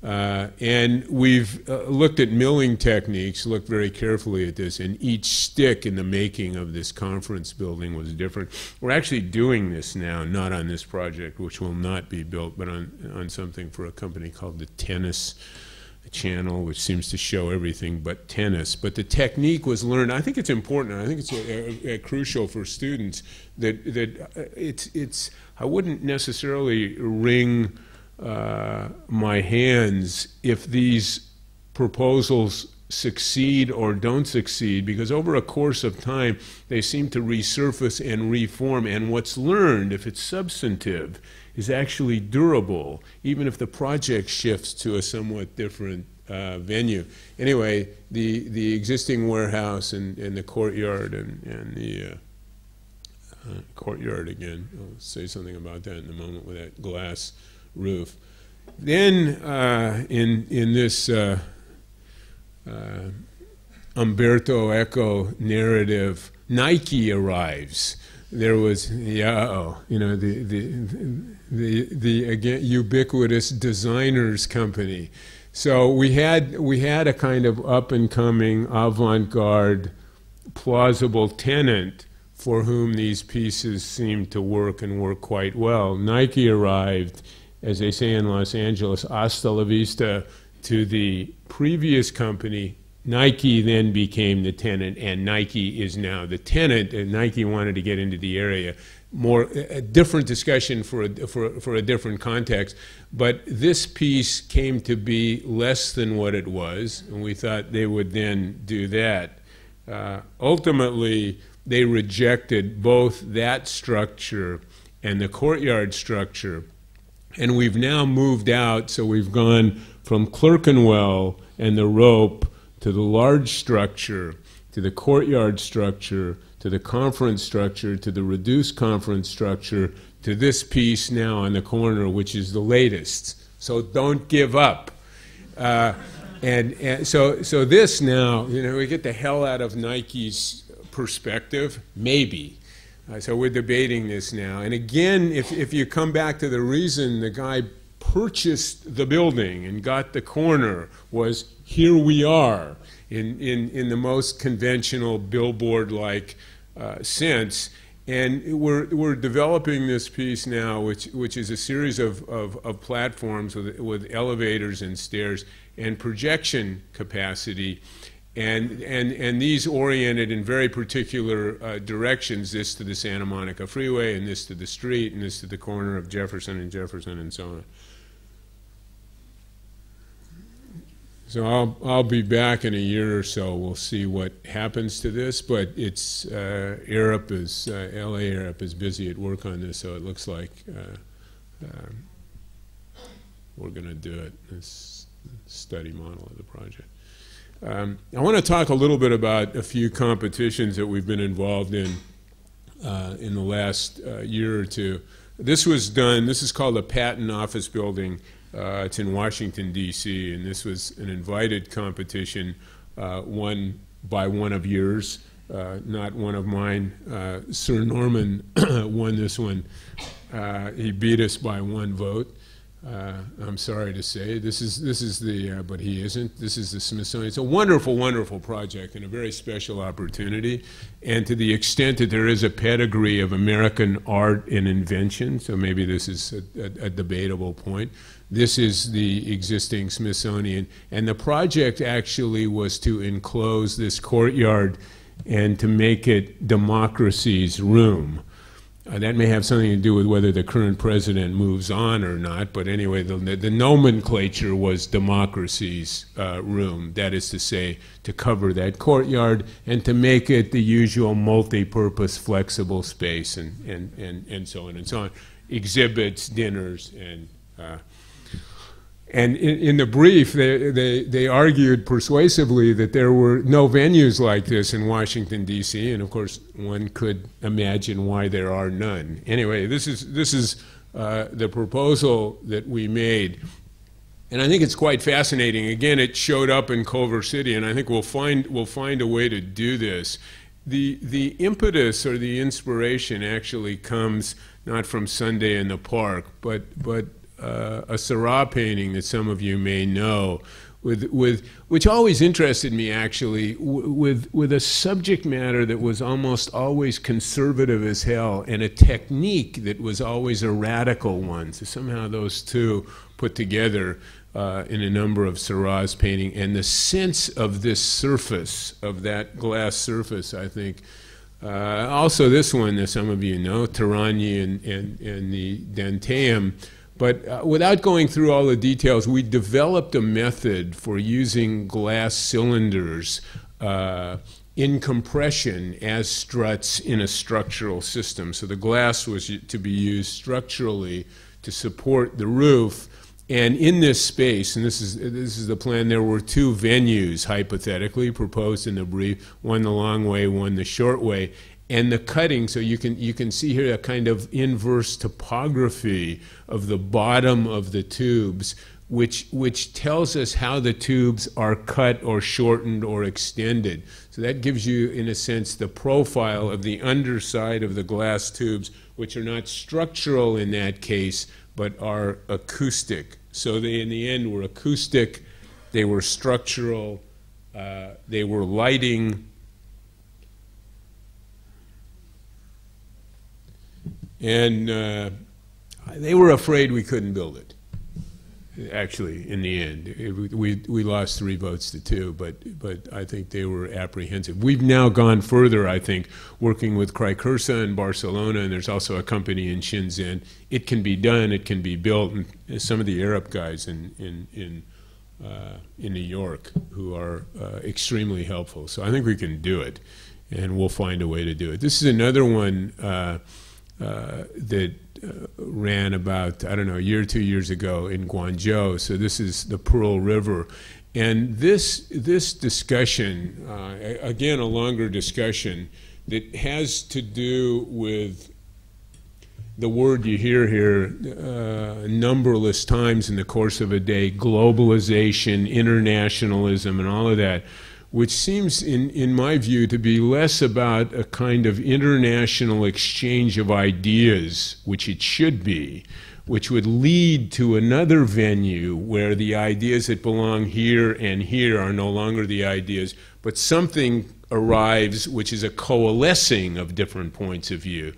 Speaker 2: Uh, and we've uh, looked at milling techniques, looked very carefully at this, and each stick in the making of this conference building was different. We're actually doing this now, not on this project, which will not be built, but on, on something for a company called the Tennis Channel, which seems to show everything but tennis. But the technique was learned. I think it's important. I think it's a, a, a crucial for students that, that uh, it's, it's, I wouldn't necessarily ring uh, my hands if these proposals succeed or don't succeed because over a course of time they seem to resurface and reform and what's learned if it's substantive is actually durable even if the project shifts to a somewhat different uh, venue anyway the the existing warehouse and, and the courtyard and, and the uh, uh, courtyard again I'll say something about that in a moment with that glass roof. Then uh, in in this uh, uh, Umberto Eco narrative, Nike arrives. There was yeah, you know the the the the again ubiquitous designers company. So we had we had a kind of up and coming avant-garde plausible tenant for whom these pieces seemed to work and work quite well. Nike arrived as they say in Los Angeles, hasta la vista to the previous company. Nike then became the tenant, and Nike is now the tenant. And Nike wanted to get into the area. More a different discussion for a, for for a different context. But this piece came to be less than what it was, and we thought they would then do that. Uh, ultimately, they rejected both that structure and the courtyard structure and we've now moved out, so we've gone from Clerkenwell and the rope to the large structure, to the courtyard structure, to the conference structure, to the reduced conference structure, to this piece now on the corner, which is the latest. So don't give up. Uh, and, and so, so this now, you know, we get the hell out of Nike's perspective, maybe. Uh, so we're debating this now. And again, if, if you come back to the reason the guy purchased the building and got the corner was here we are in, in, in the most conventional billboard like uh, sense. And we're, we're developing this piece now, which, which is a series of, of, of platforms with, with elevators and stairs and projection capacity. And, and, and these oriented in very particular uh, directions, this to the Santa Monica Freeway, and this to the street, and this to the corner of Jefferson and Jefferson, and so on. So I'll, I'll be back in a year or so. We'll see what happens to this, but it's, uh, Arup is, uh, LA Arup is busy at work on this, so it looks like uh, um, we're going to do it, this study model of the project. Um, I want to talk a little bit about a few competitions that we've been involved in uh, in the last uh, year or two. This was done, this is called a patent office building. Uh, it's in Washington, D.C., and this was an invited competition uh, won by one of yours, uh, not one of mine. Uh, Sir Norman won this one. he beat us by one vote. Uh, I'm sorry to say, this is this is the, uh, but he isn't. This is the Smithsonian. It's a wonderful, wonderful project and a very special opportunity. And to the extent that there is a pedigree of American art and invention, so maybe this is a, a, a debatable point. This is the existing Smithsonian, and the project actually was to enclose this courtyard and to make it democracy's room. Uh, that may have something to do with whether the current president moves on or not, but anyway, the, the nomenclature was democracy's uh, room. That is to say, to cover that courtyard and to make it the usual multi purpose, flexible space, and, and, and, and so on and so on. Exhibits, dinners, and uh, and in, in, the brief, they, they, they, argued persuasively that there were no venues like this in Washington, D.C., and of course, one could imagine why there are none. Anyway, this is, this is uh, the proposal that we made. and I think it's quite fascinating. Again, it showed up in Culver City, and I think we'll find we'll find a way to do this. The the impetus or the inspiration actually comes not from Sunday in the Park, but but uh, a Seurat painting that some of you may know, with with which always interested me actually, with with a subject matter that was almost always conservative as hell, and a technique that was always a radical one. So somehow those two put together uh, in a number of Seurat's painting, and the sense of this surface, of that glass surface, I think. Uh, also, this one, that some of you know, Terragni and, and, and the Danteum. But uh, without going through all the details, we developed a method for using glass cylinders uh, in compression as struts in a structural system. So the glass was to be used structurally to support the roof and in this space, and this is, this is the plan, there were two venues hypothetically proposed in the brief, one the long way, one the short way. And the cutting, so you can, you can see here a kind of inverse topography of the bottom of the tubes, which, which tells us how the tubes are cut or shortened or extended. So that gives you, in a sense, the profile of the underside of the glass tubes, which are not structural in that case, but are acoustic. So they, in the end, were acoustic, they were structural, uh, they were lighting. And uh, they were afraid we couldn't build it actually, in the end. It, we, we lost three votes to two, but, but I think they were apprehensive. We've now gone further, I think, working with Cricursa in Barcelona, and there's also a company in Shenzhen. It can be done, it can be built, and some of the Arup guys in, in, in, uh, in New York who are uh, extremely helpful. So I think we can do it, and we'll find a way to do it. This is another one uh, uh that uh, ran about, I don't know, a year or two years ago in Guangzhou. So this is the Pearl River. And this, this discussion, uh, again, a longer discussion that has to do with the word you hear here uh, numberless times in the course of a day globalization, internationalism, and all of that which seems, in, in my view, to be less about a kind of international exchange of ideas, which it should be, which would lead to another venue where the ideas that belong here and here are no longer the ideas, but something arrives which is a coalescing of different points of view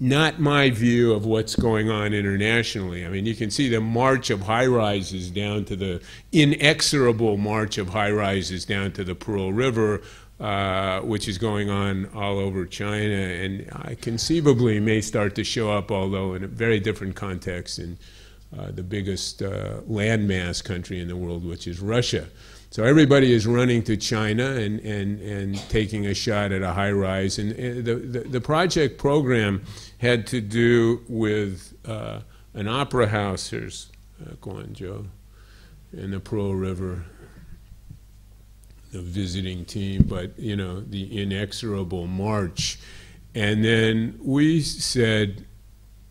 Speaker 2: not my view of what's going on internationally. I mean, you can see the march of high rises down to the inexorable march of high rises down to the Pearl River, uh, which is going on all over China, and I conceivably may start to show up, although in a very different context, in uh, the biggest uh, landmass country in the world, which is Russia. So everybody is running to China and, and, and taking a shot at a high rise. And uh, the, the, the project program had to do with uh, an opera house. Here's uh, Guangzhou and the Pearl River, the visiting team, but you know, the inexorable march. And then we said,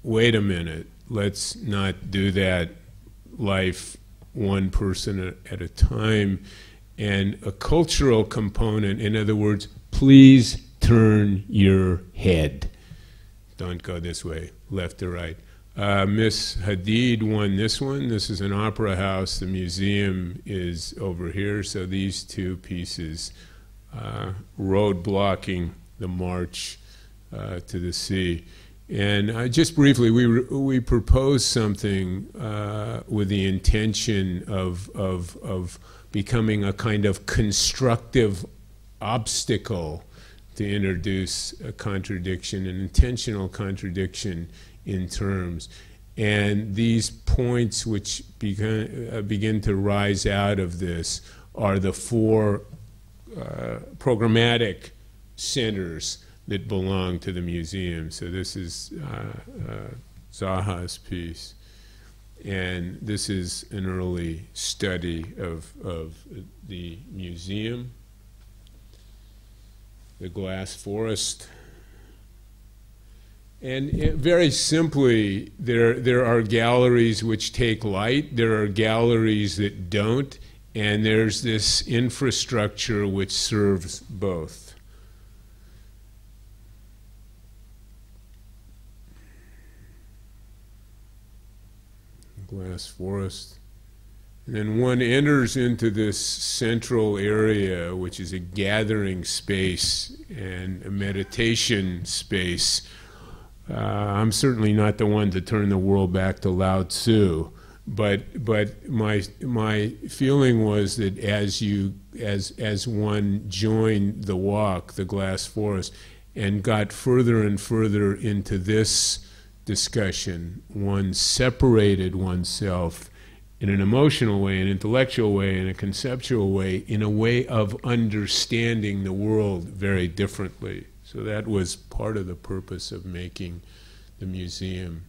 Speaker 2: wait a minute, let's not do that life one person at a time, and a cultural component. In other words, please turn your head. Don't go this way, left or right. Uh, Miss Hadid won this one. This is an opera house. The museum is over here. So these two pieces, uh, road blocking the march uh, to the sea. And uh, just briefly, we, we proposed something uh, with the intention of, of, of becoming a kind of constructive obstacle to introduce a contradiction, an intentional contradiction in terms. And these points which begin, uh, begin to rise out of this are the four uh, programmatic centers that belong to the museum. So this is uh, uh, Zaha's piece. And this is an early study of, of the museum, the glass forest, And it, very simply, there, there are galleries which take light, there are galleries that don't, and there's this infrastructure which serves both. Glass forest. Then one enters into this central area, which is a gathering space and a meditation space. Uh, I'm certainly not the one to turn the world back to Lao Tzu, but but my my feeling was that as you as as one joined the walk, the glass forest, and got further and further into this discussion, one separated oneself in an emotional way, an intellectual way, in a conceptual way, in a way of understanding the world very differently. So that was part of the purpose of making the museum.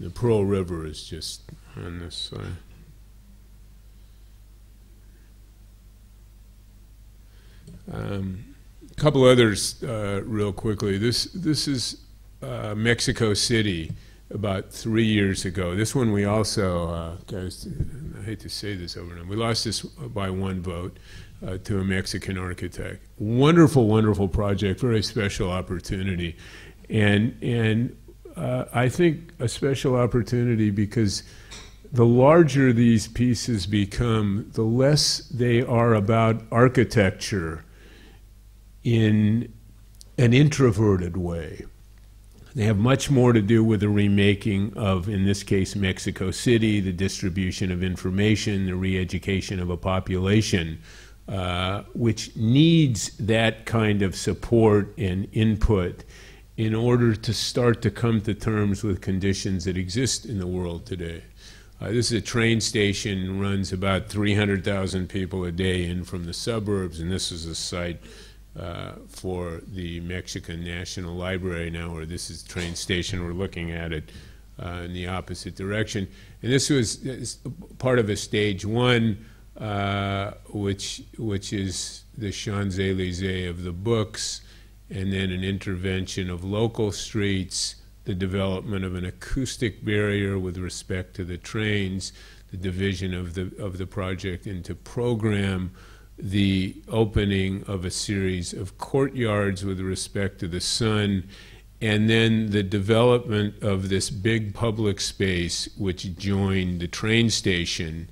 Speaker 2: The Pearl River is just on this side. Um, couple others, uh, real quickly. This this is uh, Mexico City about three years ago. This one we also, uh, guys, I hate to say this over and over, we lost this by one vote uh, to a Mexican architect. Wonderful, wonderful project, very special opportunity, and and uh, I think a special opportunity because the larger these pieces become, the less they are about architecture in an introverted way. They have much more to do with the remaking of, in this case, Mexico City, the distribution of information, the re education of a population, uh, which needs that kind of support and input in order to start to come to terms with conditions that exist in the world today. Uh, this is a train station, runs about 300,000 people a day in from the suburbs, and this is a site uh, for the Mexican National Library now, where this is train station. We're looking at it uh, in the opposite direction. And this was part of a stage one, uh, which, which is the Champs Elysees of the books, and then an intervention of local streets, the development of an acoustic barrier with respect to the trains, the division of the, of the project into program the opening of a series of courtyards with respect to the sun, and then the development of this big public space which joined the train station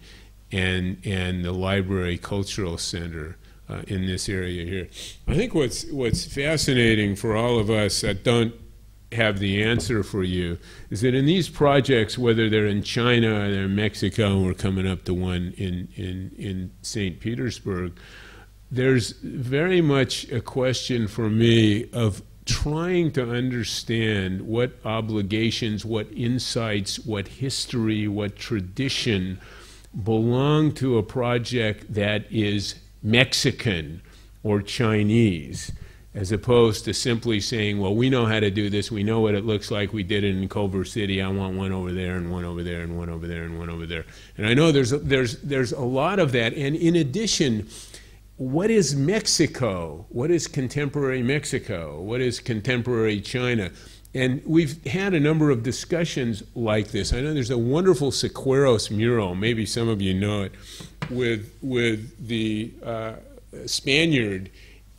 Speaker 2: and, and the library cultural center. Uh, in this area here, I think what's what's fascinating for all of us that don't have the answer for you is that in these projects, whether they're in China or they're in Mexico, and we're coming up to one in, in, in St. Petersburg, there's very much a question for me of trying to understand what obligations, what insights, what history, what tradition belong to a project that is Mexican or Chinese as opposed to simply saying, well, we know how to do this, we know what it looks like, we did it in Culver City, I want one over there and one over there and one over there and one over there. And I know there's a, there's, there's a lot of that. And in addition, what is Mexico? What is contemporary Mexico? What is contemporary China? And we've had a number of discussions like this. I know there's a wonderful Siqueiros mural, maybe some of you know it, with, with the uh, Spaniard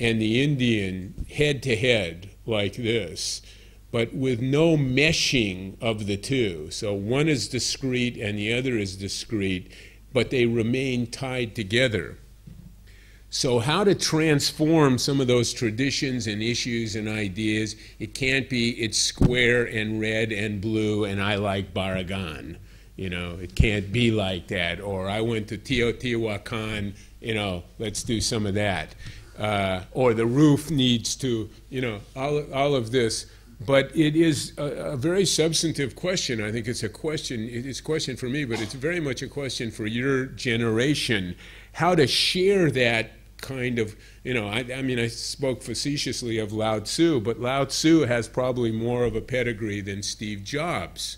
Speaker 2: and the Indian head to head like this, but with no meshing of the two. So one is discrete and the other is discrete, but they remain tied together. So, how to transform some of those traditions and issues and ideas? It can't be it's square and red and blue and I like Barragan. You know, it can't be like that. Or I went to Teotihuacan, you know, let's do some of that uh, or the roof needs to, you know, all, all of this. But it is a, a, very substantive question. I think it's a question, it's a question for me, but it's very much a question for your generation. How to share that kind of, you know, I, I mean, I spoke facetiously of Lao Tzu, but Lao Tzu has probably more of a pedigree than Steve Jobs.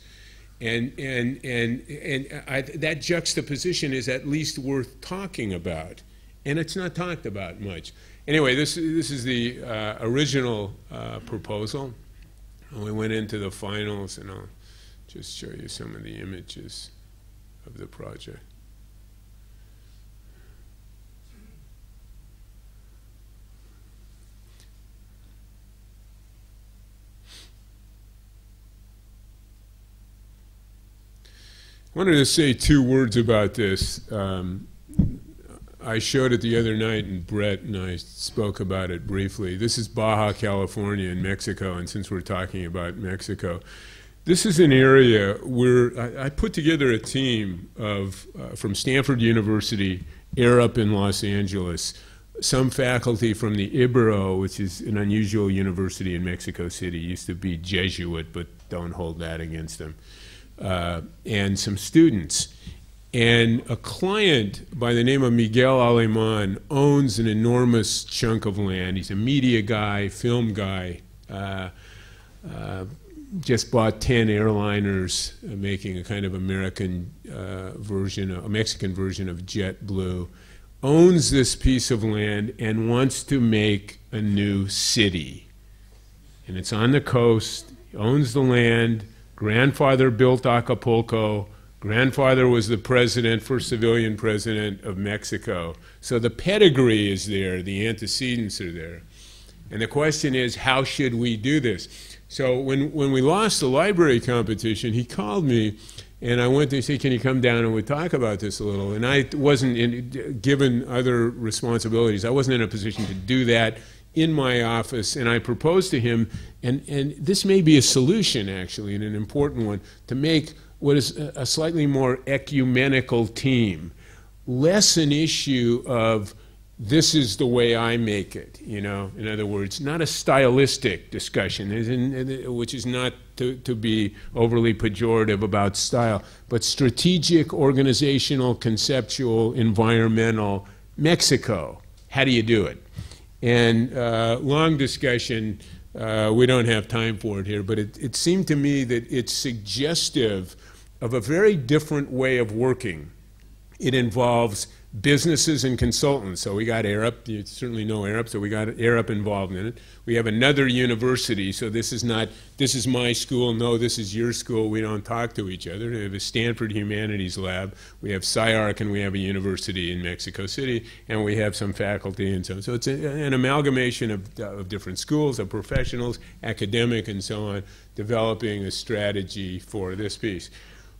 Speaker 2: And, and, and, and I, that juxtaposition is at least worth talking about and it's not talked about much. Anyway, this, this is the uh, original uh, proposal. And we went into the finals, and I'll just show you some of the images of the project. I wanted to say two words about this. Um, I showed it the other night, and Brett and I spoke about it briefly. This is Baja California in Mexico, and since we're talking about Mexico, this is an area where I, I put together a team of uh, from Stanford University, Arup in Los Angeles, some faculty from the Ibero, which is an unusual university in Mexico City, used to be Jesuit, but don't hold that against them uh, and some students. And a client by the name of Miguel Aleman owns an enormous chunk of land. He's a media guy, film guy. Uh, uh, just bought 10 airliners, uh, making a kind of American uh, version, a Mexican version of JetBlue. Owns this piece of land and wants to make a new city. And it's on the coast, owns the land Grandfather built Acapulco. Grandfather was the president, first civilian president of Mexico. So the pedigree is there, the antecedents are there. And the question is, how should we do this? So when, when we lost the library competition, he called me and I went to say, can you come down and we talk about this a little? And I wasn't, in, given other responsibilities, I wasn't in a position to do that in my office and I proposed to him, and, and this may be a solution actually, and an important one, to make what is a slightly more ecumenical team, less an issue of this is the way I make it, you know, in other words, not a stylistic discussion, which is not to, to be overly pejorative about style, but strategic, organizational, conceptual, environmental, Mexico. How do you do it? And uh, long discussion, uh, we don't have time for it here, but it, it seemed to me that it's suggestive of a very different way of working. It involves businesses and consultants. So we got Arup, you certainly know Arup, so we got Arup involved in it. We have another university, so this is not, this is my school, no, this is your school, we don't talk to each other. We have a Stanford Humanities Lab, we have SCI-Arc, and we have a university in Mexico City, and we have some faculty and so on. So it's a, an amalgamation of, of different schools, of professionals, academic and so on, developing a strategy for this piece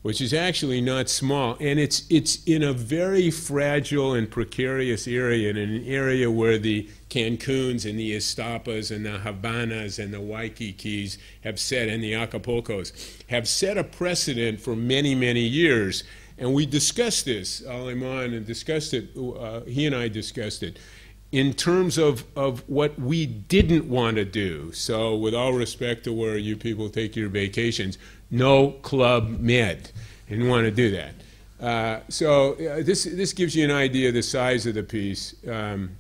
Speaker 2: which is actually not small, and it's it's in a very fragile and precarious area, in an area where the Cancuns and the Ixtapas and the Havanas and the Waikikis have set, and the Acapulcos have set a precedent for many many years. And we discussed this, Aleman, and discussed it. Uh, he and I discussed it in terms of, of what we didn't want to do. So, with all respect to where you people take your vacations, no Club Med. Didn't want to do that. Uh, so uh, this, this gives you an idea of the size of the piece, um,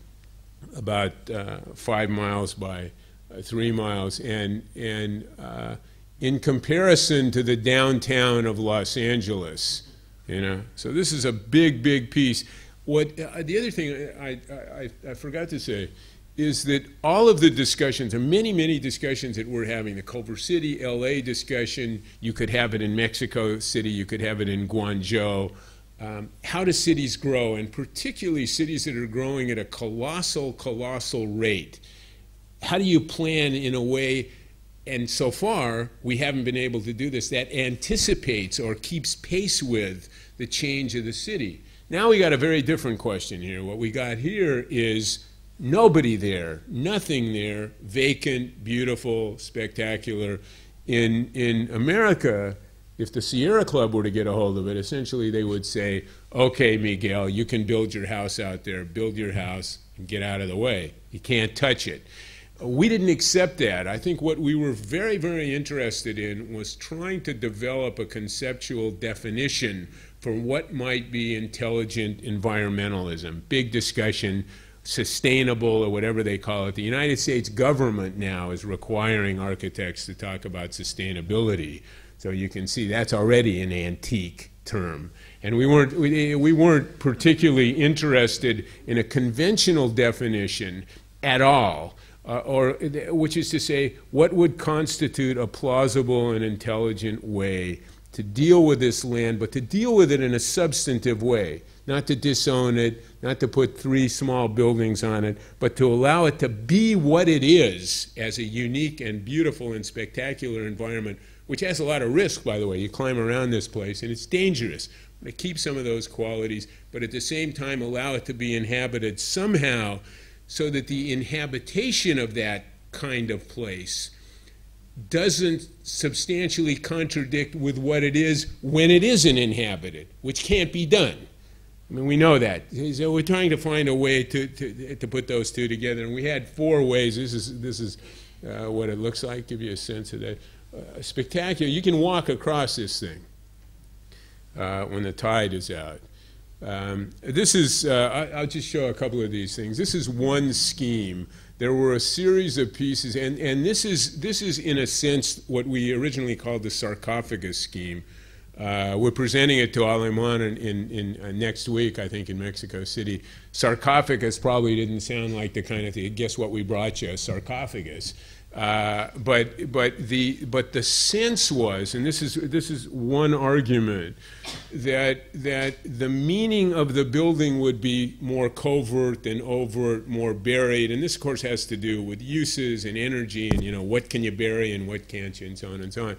Speaker 2: about uh, five miles by uh, three miles. And, and uh, in comparison to the downtown of Los Angeles, you know, so this is a big, big piece. What, uh, the other thing I, I, I forgot to say, is that all of the discussions, and many, many discussions that we're having, the Culver City, LA discussion, you could have it in Mexico City, you could have it in Guangzhou. Um, how do cities grow, and particularly cities that are growing at a colossal, colossal rate? How do you plan in a way, and so far we haven't been able to do this, that anticipates or keeps pace with the change of the city? Now we got a very different question here. What we got here is nobody there, nothing there, vacant, beautiful, spectacular. In, in America, if the Sierra Club were to get a hold of it, essentially they would say, okay, Miguel, you can build your house out there, build your house, and get out of the way. You can't touch it. We didn't accept that. I think what we were very, very interested in was trying to develop a conceptual definition for what might be intelligent environmentalism. Big discussion sustainable or whatever they call it. The United States government now is requiring architects to talk about sustainability. So you can see that's already an antique term. And we weren't, we, we weren't particularly interested in a conventional definition at all, uh, or, which is to say, what would constitute a plausible and intelligent way to deal with this land, but to deal with it in a substantive way, not to disown it, not to put three small buildings on it, but to allow it to be what it is as a unique and beautiful and spectacular environment, which has a lot of risk, by the way. You climb around this place, and it's dangerous to keep some of those qualities, but at the same time allow it to be inhabited somehow so that the inhabitation of that kind of place doesn't substantially contradict with what it is when it isn't inhabited, which can't be done. I mean, we know that. So we're trying to find a way to, to, to put those two together. And we had four ways. This is, this is uh, what it looks like, give you a sense of that. Uh, spectacular. You can walk across this thing uh, when the tide is out. Um, this is, uh, I, will just show a couple of these things. This is one scheme. There were a series of pieces, and, and this, is, this is, in a sense, what we originally called the sarcophagus scheme. Uh, we're presenting it to Alemán in, in, in uh, next week, I think, in Mexico City. Sarcophagus probably didn't sound like the kind of thing. Guess what we brought you? A sarcophagus. Uh, but but the but the sense was, and this is this is one argument that that the meaning of the building would be more covert than overt, more buried, and this of course has to do with uses and energy and you know what can you bury and what can't you and so on and so on.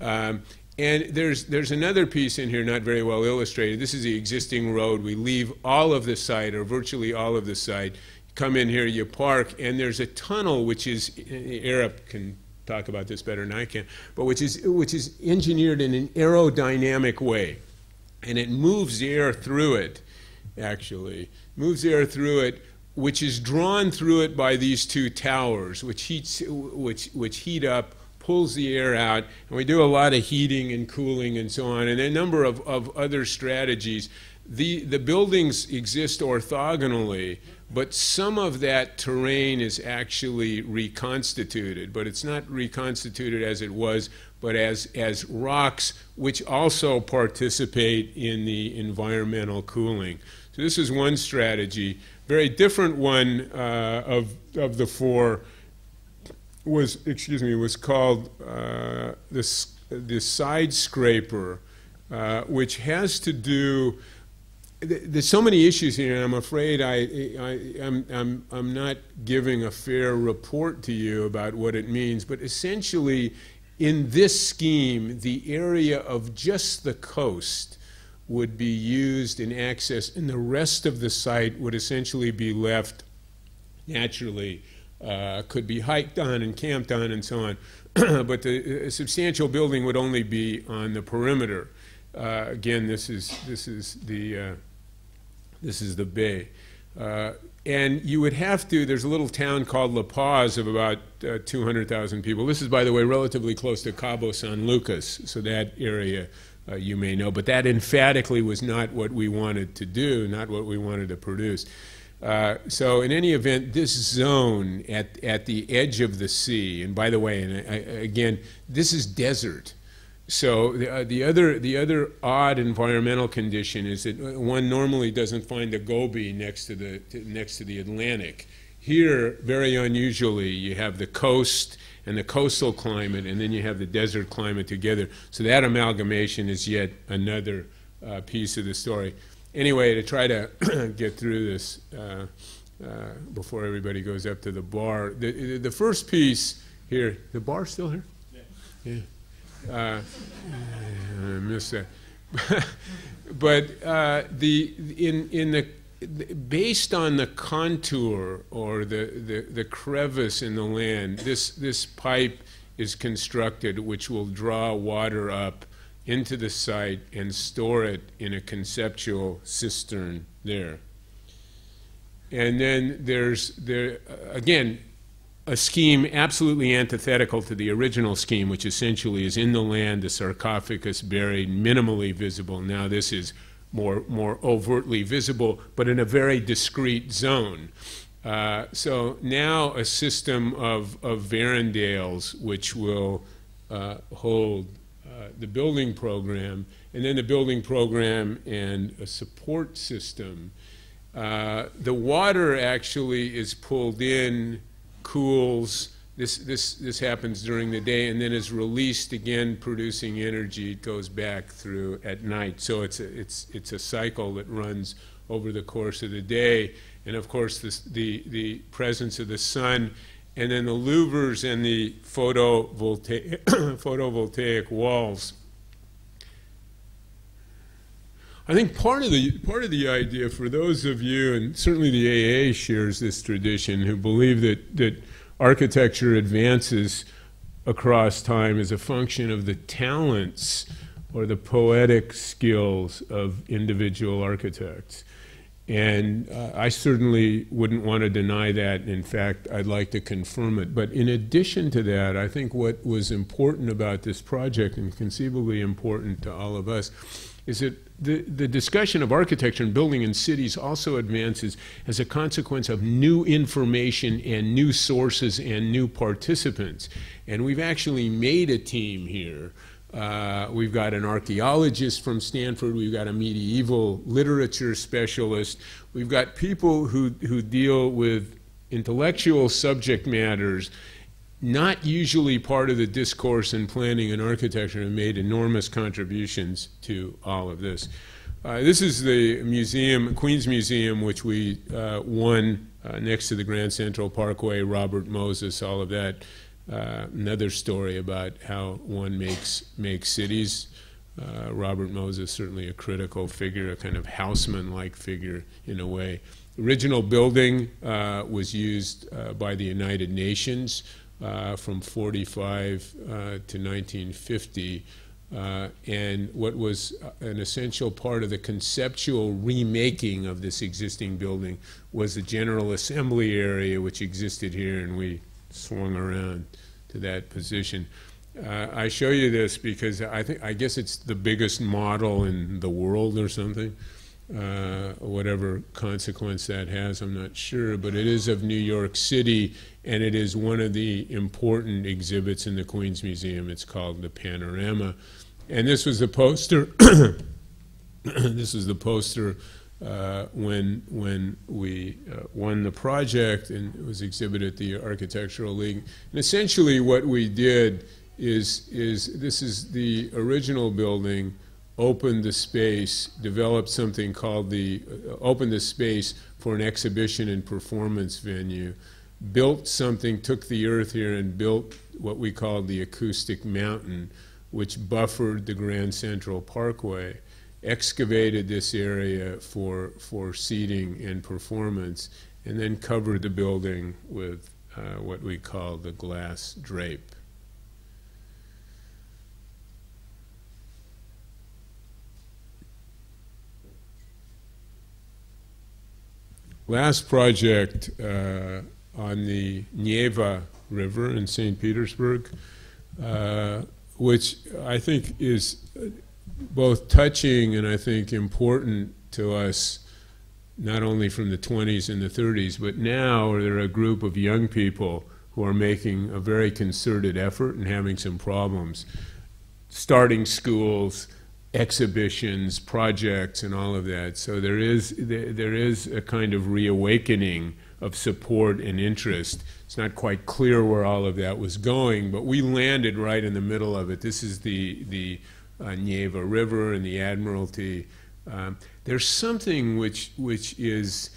Speaker 2: Um, and there's there's another piece in here not very well illustrated. This is the existing road. We leave all of the site or virtually all of the site come in here, you park, and there's a tunnel which is, Arup can talk about this better than I can, but which is, which is engineered in an aerodynamic way. And it moves the air through it, actually, moves the air through it, which is drawn through it by these two towers, which, heats, which, which heat up, pulls the air out, and we do a lot of heating and cooling and so on, and a number of, of other strategies. The, the buildings exist orthogonally, but some of that terrain is actually reconstituted, but it's not reconstituted as it was, but as, as rocks which also participate in the environmental cooling. So this is one strategy. Very different one uh, of, of the four was, excuse me, was called uh, the, the side scraper, uh, which has to do there's so many issues here, and I'm afraid I, I, am I'm, I'm, I'm not giving a fair report to you about what it means. But essentially, in this scheme, the area of just the coast would be used in access, and the rest of the site would essentially be left naturally, uh, could be hiked on and camped on and so on. but the substantial building would only be on the perimeter. Uh, again, this is, this is the uh, this is the bay. Uh, and you would have to, there's a little town called La Paz of about uh, 200,000 people. This is, by the way, relatively close to Cabo San Lucas, so that area uh, you may know. But that emphatically was not what we wanted to do, not what we wanted to produce. Uh, so in any event, this zone at, at the edge of the sea, and by the way, and I, again, this is desert. So the, uh, the, other, the other odd environmental condition is that one normally doesn't find a Gobi next to the, to, next to the Atlantic. Here, very unusually, you have the coast and the coastal climate, and then you have the desert climate together. So that amalgamation is yet another uh, piece of the story. Anyway, to try to get through this uh, uh, before everybody goes up to the bar, the, the first piece here, the bar still here? Yeah. yeah. Uh, I missed that. but uh, the in in the based on the contour or the, the, the crevice in the land, this this pipe is constructed which will draw water up into the site and store it in a conceptual cistern there. And then there's there again a scheme absolutely antithetical to the original scheme, which essentially is in the land, the sarcophagus buried, minimally visible. Now this is more, more overtly visible, but in a very discrete zone. Uh, so now a system of, of verandales which will uh, hold the building program, and then the building program and a support system. Uh, the water actually is pulled in, cools. This, this, this happens during the day and then is released again, producing energy. It goes back through at night. So it's a, it's, it's a cycle that runs over the course of the day. And of course, this, the, the presence of the sun and then the louvers and the photovoltaic, photovoltaic walls. I think part of the part of the idea for those of you, and certainly the AA shares this tradition, who believe that that architecture advances across time as a function of the talents or the poetic skills of individual architects. And uh, I certainly wouldn't want to deny that. In fact, I'd like to confirm it. But in addition to that, I think what was important about this project, and conceivably important to all of us, is that the, the discussion of architecture and building in cities also advances as a consequence of new information and new sources and new participants. And we've actually made a team here uh, we've got an archaeologist from Stanford. We've got a medieval literature specialist. We've got people who, who deal with intellectual subject matters, not usually part of the discourse in planning and architecture, have made enormous contributions to all of this. Uh, this is the museum, Queens Museum, which we uh, won uh, next to the Grand Central Parkway, Robert Moses, all of that uh, another story about how one makes makes cities. Uh, Robert Moses certainly a critical figure, a kind of Haussmann-like figure in a way. Original building uh, was used uh, by the United Nations uh, from 45 uh, to 1950. Uh, and what was an essential part of the conceptual remaking of this existing building was the General Assembly area, which existed here, and we swung around to that position. Uh, I show you this because I think I guess it's the biggest model in the world or something. Uh, whatever consequence that has, I'm not sure, but it is of New York City, and it is one of the important exhibits in the Queens Museum. It's called the Panorama, and this was the poster. this is the poster uh, when when we uh, won the project and it was exhibited at the Architectural League. And essentially, what we did is is this is the original building. Opened the space, developed something called the uh, opened the space for an exhibition and performance venue. Built something, took the earth here and built what we called the acoustic mountain, which buffered the Grand Central Parkway excavated this area for, for seating and performance, and then covered the building with uh, what we call the glass drape. Last project uh, on the Neva River in St. Petersburg, uh, which I think is both touching and I think important to us, not only from the 20s and the 30s, but now there are a group of young people who are making a very concerted effort and having some problems. Starting schools, exhibitions, projects, and all of that. So there is, there is a kind of reawakening of support and interest. It's not quite clear where all of that was going, but we landed right in the middle of it. This is the, the uh, Neva River and the Admiralty. Um, there's something which which is,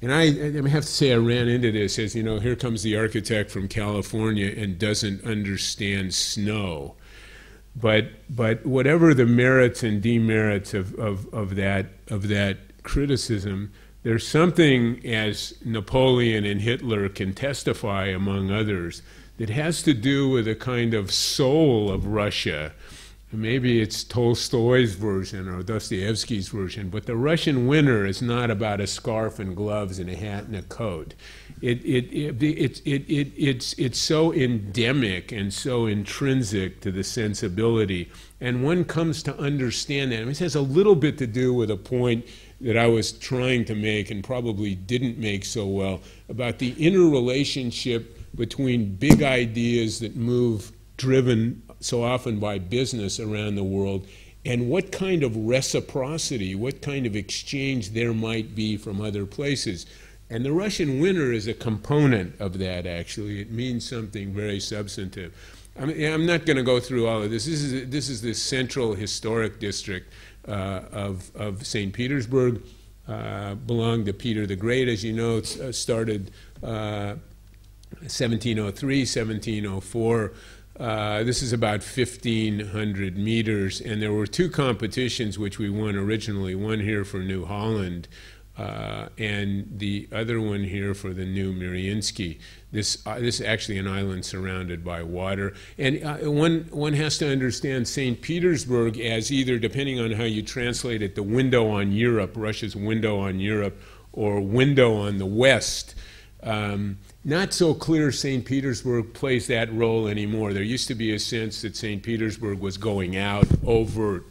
Speaker 2: and I, I have to say I ran into this as you know here comes the architect from California and doesn't understand snow, but but whatever the merits and demerits of, of, of that of that criticism, there's something as Napoleon and Hitler can testify among others that has to do with a kind of soul of Russia Maybe it's Tolstoy's version or Dostoevsky's version, but the Russian winter is not about a scarf and gloves and a hat and a coat. It, it, it, it, it, it, it's, it's so endemic and so intrinsic to the sensibility. And one comes to understand that. I mean, this has a little bit to do with a point that I was trying to make and probably didn't make so well about the interrelationship between big ideas that move driven so often by business around the world, and what kind of reciprocity, what kind of exchange there might be from other places. And the Russian winter is a component of that, actually. It means something very substantive. I I'm not going to go through all of this. This is, this is the central historic district uh, of, of St. Petersburg. Uh, belonged to Peter the Great, as you know, it uh, started 1703, 1704. Uh, this is about 1,500 meters, and there were two competitions which we won originally, one here for New Holland, uh, and the other one here for the new Mariinsky. This, uh, this is actually an island surrounded by water. And uh, one, one has to understand St. Petersburg as either, depending on how you translate it, the window on Europe, Russia's window on Europe, or window on the West. Um, not so clear St. Petersburg plays that role anymore. There used to be a sense that St. Petersburg was going out, overt,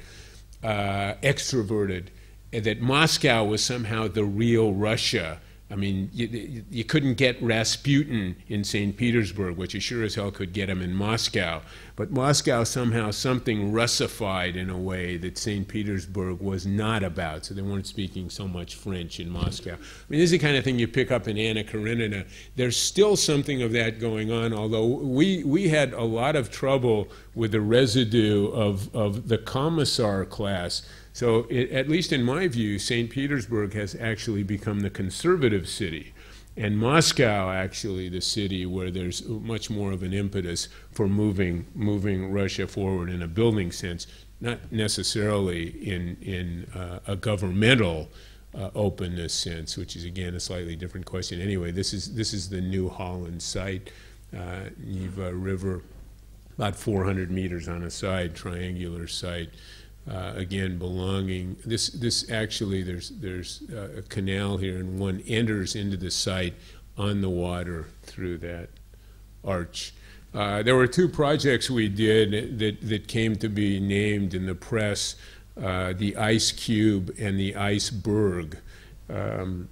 Speaker 2: uh, extroverted, and that Moscow was somehow the real Russia I mean, you, you, couldn't get Rasputin in St. Petersburg, which you sure as hell could get him in Moscow. But Moscow somehow something Russified in a way that St. Petersburg was not about. So they weren't speaking so much French in Moscow. I mean, this is the kind of thing you pick up in Anna Karenina. There's still something of that going on, although we, we had a lot of trouble with the residue of, of the commissar class so, it, at least in my view, St. Petersburg has actually become the conservative city, and Moscow actually the city where there's much more of an impetus for moving moving Russia forward in a building sense, not necessarily in in uh, a governmental. Uh, openness sense, which is again a slightly different question. Anyway, this is this is the New Holland site, uh, Neva River, about 400 meters on a side, triangular site uh, again belonging. This this actually there's there's uh, a canal here, and one enters into the site on the water through that arch. Uh, there were two projects we did that that came to be named in the press: uh, the Ice Cube and the Iceberg. Um,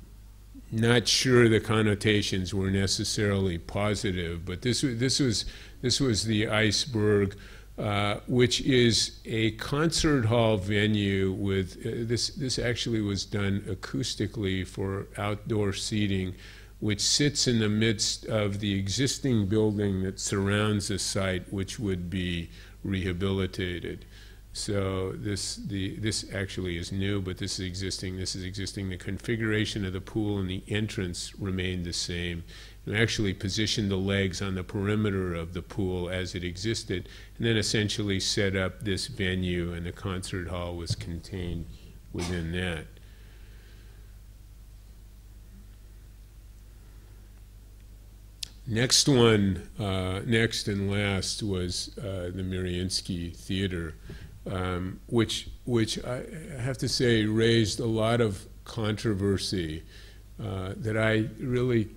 Speaker 2: not sure the connotations were necessarily positive, but this this was this was the iceberg. Uh, which is a concert hall venue with uh, this. This actually was done acoustically for outdoor seating, which sits in the midst of the existing building that surrounds the site, which would be rehabilitated. So this the this actually is new, but this is existing. This is existing. The configuration of the pool and the entrance remained the same and actually positioned the legs on the perimeter of the pool as it existed, and then essentially set up this venue, and the concert hall was contained within that. Next one, uh, next and last was uh, the Mariinsky Theater, um, which, which I have to say raised a lot of controversy uh, that I really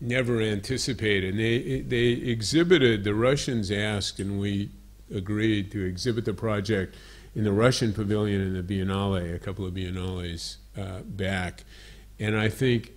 Speaker 2: never anticipated. And they, they exhibited, the Russians asked, and we agreed to exhibit the project in the Russian pavilion in the Biennale, a couple of Biennales uh, back. And I think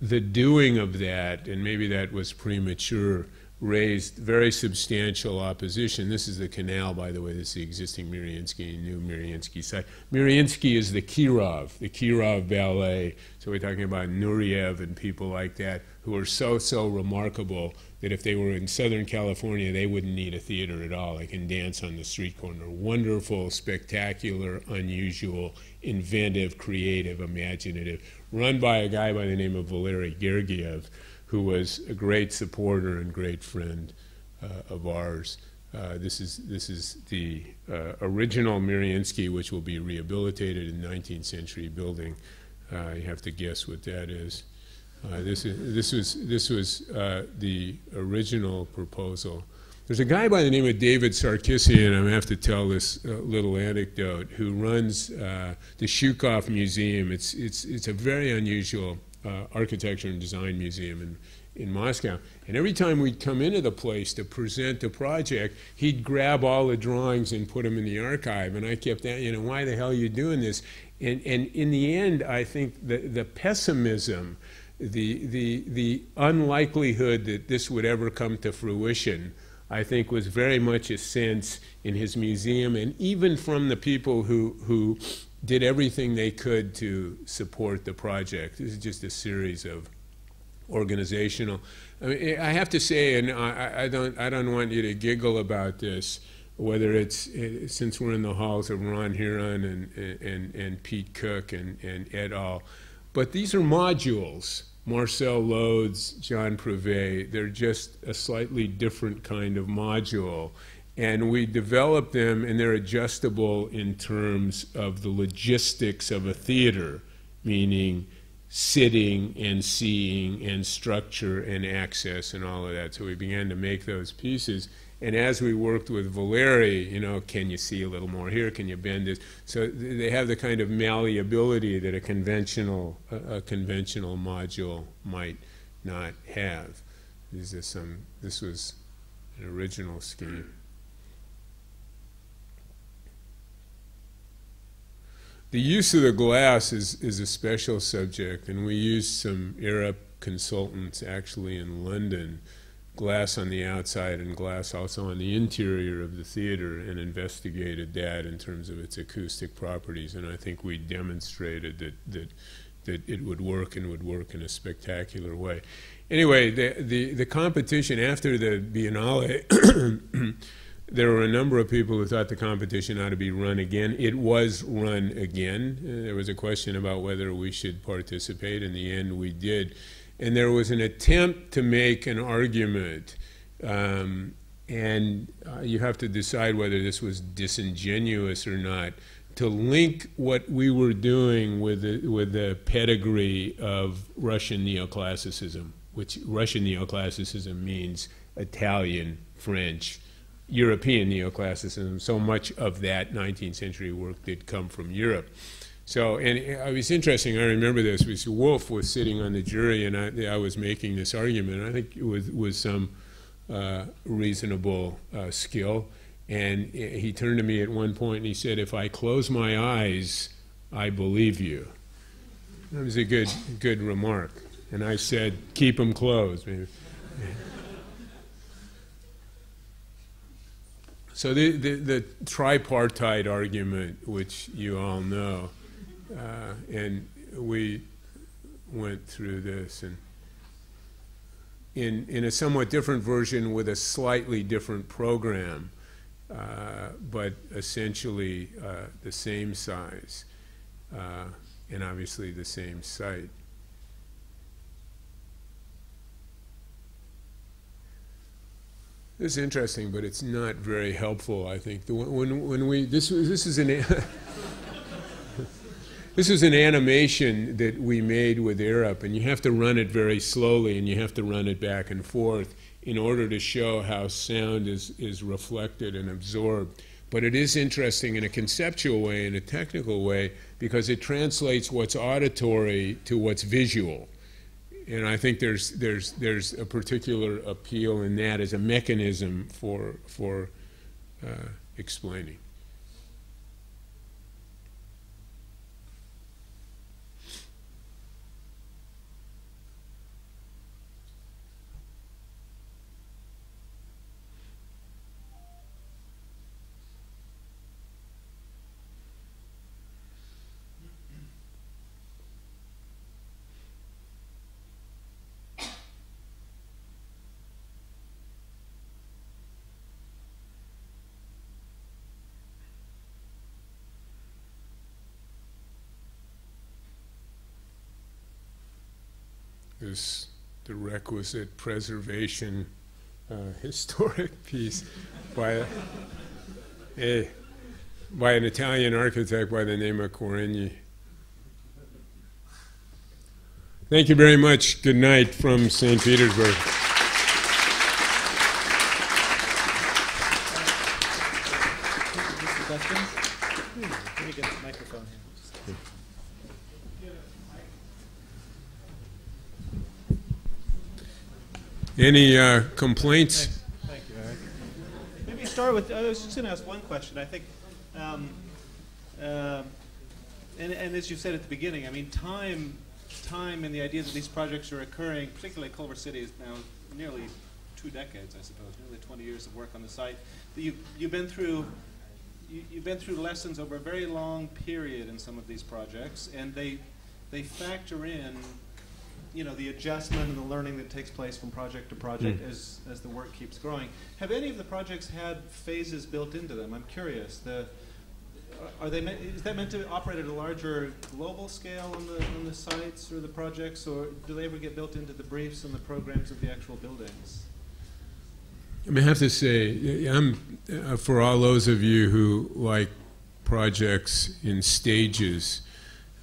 Speaker 2: the doing of that, and maybe that was premature, raised very substantial opposition. This is the canal, by the way. This is the existing Mariinsky, new Mariinsky site. Mariinsky is the Kirov, the Kirov ballet. So we're talking about Nureyev and people like that who are so, so remarkable that if they were in Southern California, they wouldn't need a theater at all. They can dance on the street corner. Wonderful, spectacular, unusual, inventive, creative, imaginative. Run by a guy by the name of Valery Gergiev who was a great supporter and great friend uh, of ours. Uh, this is this is the uh, original Mariinsky, which will be rehabilitated in 19th century building. You have to guess what that is. Uh, this is this was this was uh, the original proposal. There's a guy by the name of David Sarkisian, I'm going to have to tell this uh, little anecdote, who runs the Shukov Museum. It's, it's, it's a very unusual uh, architecture and design museum in, in Moscow. And every time we'd come into the place to present a project, he'd grab all the drawings and put them in the archive. And I kept, that, you know, why the hell are you doing this? And, and in the end, I think the, the pessimism, the, the, the unlikelihood that this would ever come to fruition, I think was very much a sense in his museum, and even from the people who, who did everything they could to support the project. This is just a series of organizational. I, mean, I have to say, and I, I, don't, I don't want you to giggle about this, whether it's eh, since we're in the halls of Ron Herron and, and, and Pete Cook and, and et al. But these are modules. Marcel Lods, Jean Prouvé, they're just a slightly different kind of module. And we develop them, and they're adjustable in terms of the logistics of a theater, meaning sitting and seeing and structure and access and all of that. So we began to make those pieces. And as we worked with Valeri, you know, can you see a little more here? Can you bend this? So they have the kind of malleability that a conventional, a, conventional module might not have. This is some. This was an original scheme. The use of the glass is, is a special subject, and we used some Arup consultants actually in London glass on the outside and glass also on the interior of the theater and investigated that in terms of its acoustic properties. And I think we demonstrated that, that, that it would work and would work in a spectacular way. Anyway, the, the, the competition after the Biennale, there were a number of people who thought the competition ought to be run again. It was run again. Uh, there was a question about whether we should participate. In the end, we did and there was an attempt to make an argument, um, and uh, you have to decide whether this was disingenuous or not, to link what we were doing with the, with the pedigree of Russian neoclassicism, which Russian neoclassicism means Italian, French, European neoclassicism. So much of that 19th century work did come from Europe. So, and it was interesting. I remember this. Was Wolf was sitting on the jury, and I, I was making this argument. I think it was with some uh, reasonable uh, skill. And he turned to me at one point and he said, "If I close my eyes, I believe you." That was a good, good remark. And I said, "Keep them closed." So the, the, the, tripartite argument, which you all know, uh, and we went through this and in, in a somewhat different version with a slightly different program, uh, but essentially uh, the same size uh, and obviously the same site. This is interesting, but it's not very helpful. I think the, when when we this this is an This is an animation that we made with Arup, and you have to run it very slowly, and you have to run it back and forth in order to show how sound is, is reflected and absorbed. But it is interesting in a conceptual way, in a technical way, because it translates what's auditory to what's visual. And I think there's, there's, there's a particular appeal in that as a mechanism for, for uh, explaining. Is the requisite preservation uh, historic piece by a, by an Italian architect by the name of Quarenghi. Thank you very much. Good night from St. Petersburg. Any uh, complaints?
Speaker 1: Thank you, Eric. Maybe start with, I was just going to ask one question. I think, um, uh, and, and as you said at the beginning, I mean, time, time and the idea that these projects are occurring, particularly Culver City is now nearly two two decades, I suppose, nearly 20 years of work on the site. You've, you've been through you, have been through lessons over a very long period in some of these projects, and they they factor in, you know, the adjustment and the learning that takes place from project to project mm. as as the work keeps growing. Have any of the projects had phases built into them? I'm curious. The are they is that meant to operate at a larger global scale on the on the sites or the projects, or do they ever get built into the briefs and the programs of the actual buildings?
Speaker 2: I mean, I have to say, I'm uh, for all those of you who like projects in stages.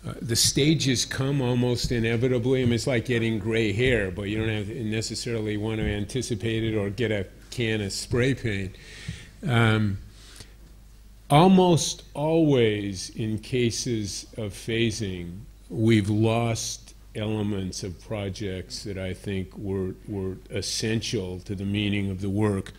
Speaker 2: Uh, the stages come almost inevitably. I mean, it's like getting gray hair, but you don't have necessarily want to anticipate it or get a can of spray paint. Um, almost always, in cases of phasing, we've lost elements of projects that I think were, were essential to the meaning of the work.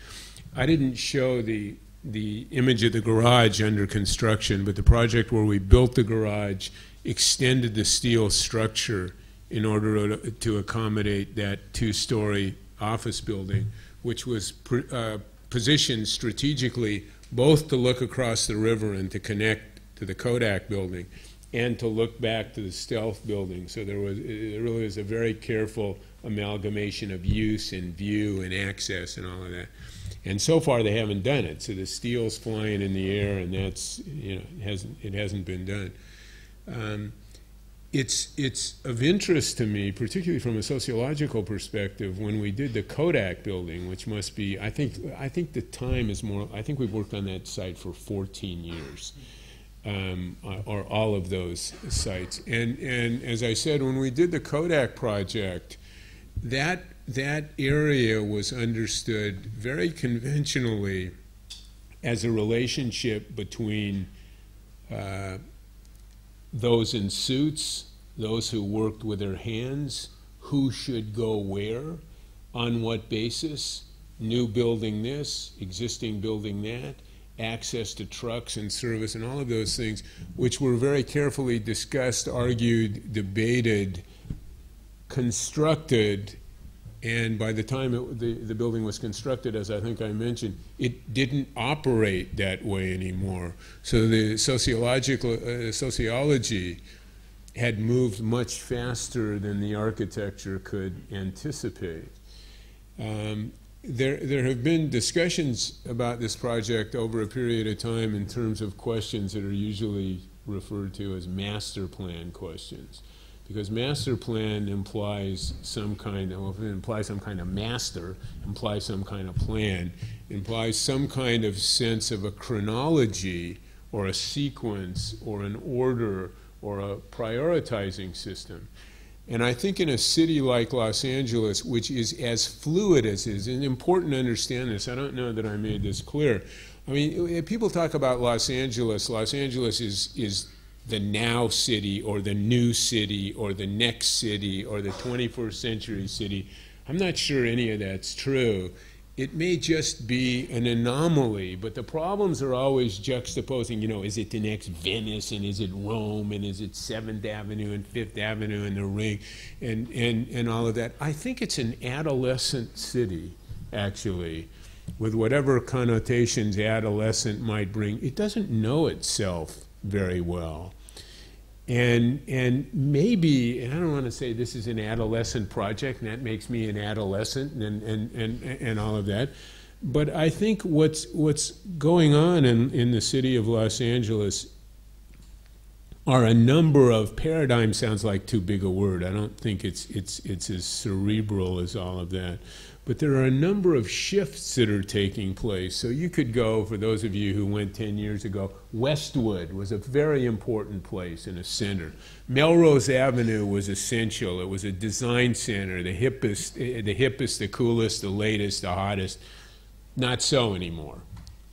Speaker 2: I didn't show the, the image of the garage under construction, but the project where we built the garage extended the steel structure in order to, accommodate that two-story office building, which was uh, positioned strategically both to look across the river and to connect to the Kodak building and to look back to the stealth building. So there was it really was a very careful amalgamation of use and view and access and all of that. And so far they haven't done it. So the steel's flying in the air, and that's you know it hasn't it hasn't been done. Um, it's it's of interest to me, particularly from a sociological perspective, when we did the Kodak building, which must be I think I think the time is more. I think we've worked on that site for 14 years um, or all of those sites. And, and as I said, when we did the Kodak project, that, that area was understood very conventionally as a relationship between uh, those in suits, those who worked with their hands, who should go where, on what basis, new building this, existing building that access to trucks and service and all of those things, which were very carefully discussed, argued, debated, constructed, and by the time it, the, the building was constructed, as I think I mentioned, it didn't operate that way anymore. So the sociological uh, sociology had moved much faster than the architecture could anticipate. Um, there, there have been discussions about this project over a period of time in terms of questions that are usually referred to as master plan questions. Because master plan implies some kind of, well, implies some kind of master, implies some kind of plan, implies some kind of sense of a chronology or a sequence or an order or a prioritizing system. And I think in a city like Los Angeles, which is as fluid as is, and important to understand this, I don't know that I made this clear. I mean, eh, people talk about Los Angeles. Los Angeles is, is the now city or the new city or the next city or the 21st century city. I'm not sure any of that's true it may just be an anomaly, but the problems are always juxtaposing, you know, is it the next Venice and is it Rome and is it 7th Avenue and 5th Avenue and the Ring and, and, and all of that. I think it's an adolescent city, actually, with whatever connotations adolescent might bring. It doesn't know itself very well. And, and maybe, and I don't want to say this is an adolescent project, and that makes me an adolescent and, and, and, and all of that. But I think what's, what's going on in, in the city of Los Angeles are a number of paradigm sounds like too big a word. I don't think it's, it's, it's as cerebral as all of that. But there are a number of shifts that are taking place. So you could go, for those of you who went 10 years ago, Westwood was a very important place in a center. Melrose Avenue was essential. It was a design center, the hippest, the hippest, the coolest, the latest, the hottest. Not so anymore.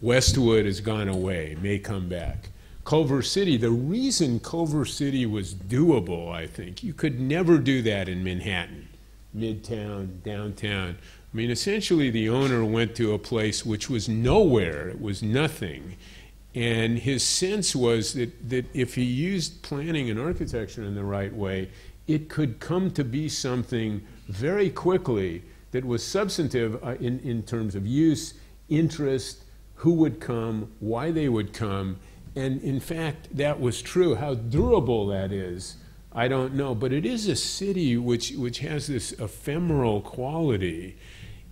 Speaker 2: Westwood has gone away, may come back. Culver City, the reason Culver City was doable, I think, you could never do that in Manhattan, Midtown, downtown. I mean, essentially, the owner went to a place which was nowhere, it was nothing. And his sense was that, that if he used planning and architecture in the right way, it could come to be something very quickly that was substantive uh, in, in terms of use, interest, who would come, why they would come. And in fact, that was true. How durable that is, I don't know. But it is a city which, which has this ephemeral quality.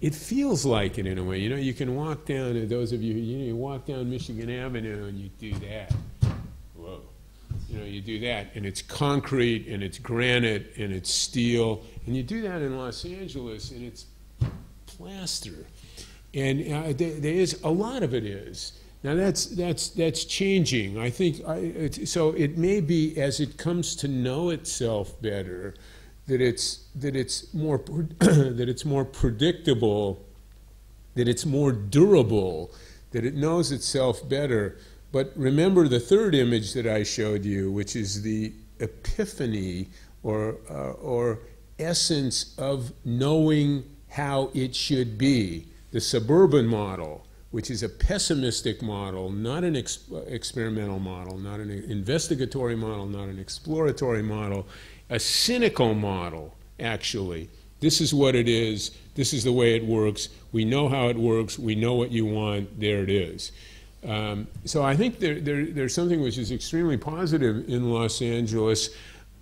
Speaker 2: It feels like it in a way. You know, you can walk down, those of you, you, know, you walk down Michigan Avenue and you do that. Whoa. You know, you do that, and it's concrete, and it's granite, and it's steel, and you do that in Los Angeles, and it's plaster. And uh, there, there is a lot of it is. Now that's that's that's changing. I think I, it, so. It may be as it comes to know itself better that it's that it's more that it's more predictable, that it's more durable, that it knows itself better. But remember the third image that I showed you, which is the epiphany or uh, or essence of knowing how it should be. The suburban model, which is a pessimistic model, not an ex experimental model, not an investigatory model, not an exploratory model, a cynical model, actually. This is what it is. This is the way it works. We know how it works. We know what you want. There it is. Um, so I think there, there, there's something which is extremely positive in Los Angeles,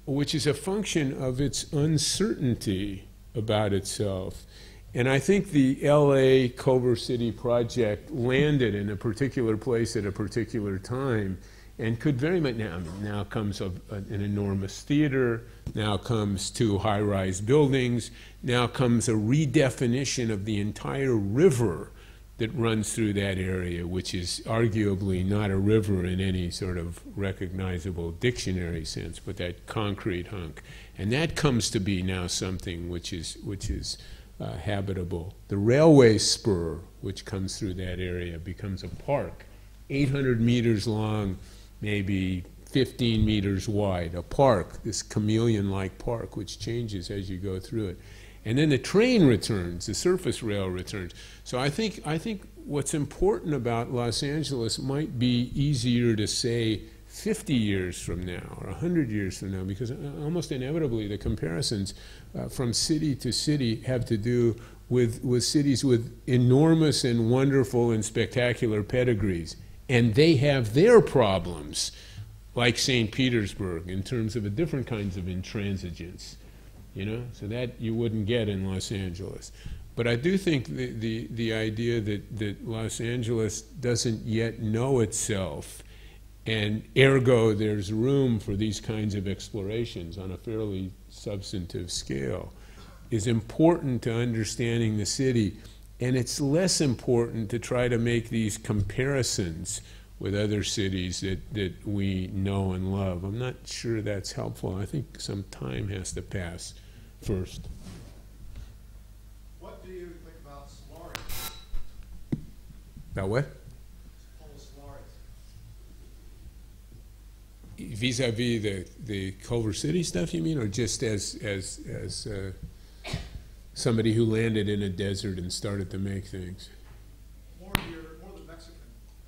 Speaker 2: which is a function of its uncertainty about itself. And I think the LA Culver City project landed in a particular place at a particular time and could very much now, I mean, now comes a, an enormous theater, now comes two high rise buildings, now comes a redefinition of the entire river that runs through that area, which is arguably not a river in any sort of recognizable dictionary sense, but that concrete hunk. And that comes to be now something which is, which is uh, habitable. The railway spur, which comes through that area, becomes a park, 800 meters long, maybe 15 meters wide, a park, this chameleon like park, which changes as you go through it. And then the train returns, the surface rail returns. So I think, I think what's important about Los Angeles might be easier to say 50 years from now or 100 years from now, because uh, almost inevitably the comparisons uh, from city to city have to do with, with cities with enormous and wonderful and spectacular pedigrees. And they have their problems, like St. Petersburg, in terms of a different kinds of intransigence you know, so that you wouldn't get in Los Angeles. But I do think the, the, the idea that, that Los Angeles doesn't yet know itself, and ergo there's room for these kinds of explorations on a fairly substantive scale, is important to understanding the city. And it's less important to try to make these comparisons with other cities that, that we know and love. I'm not sure that's helpful. I think some time has to pass first.
Speaker 3: What do you think about Suarez?
Speaker 2: About what? Vis-a-vis the, the Culver City stuff, you mean, or just as, as, as uh, somebody who landed in a desert and started to make things?
Speaker 3: More your, more the Mexican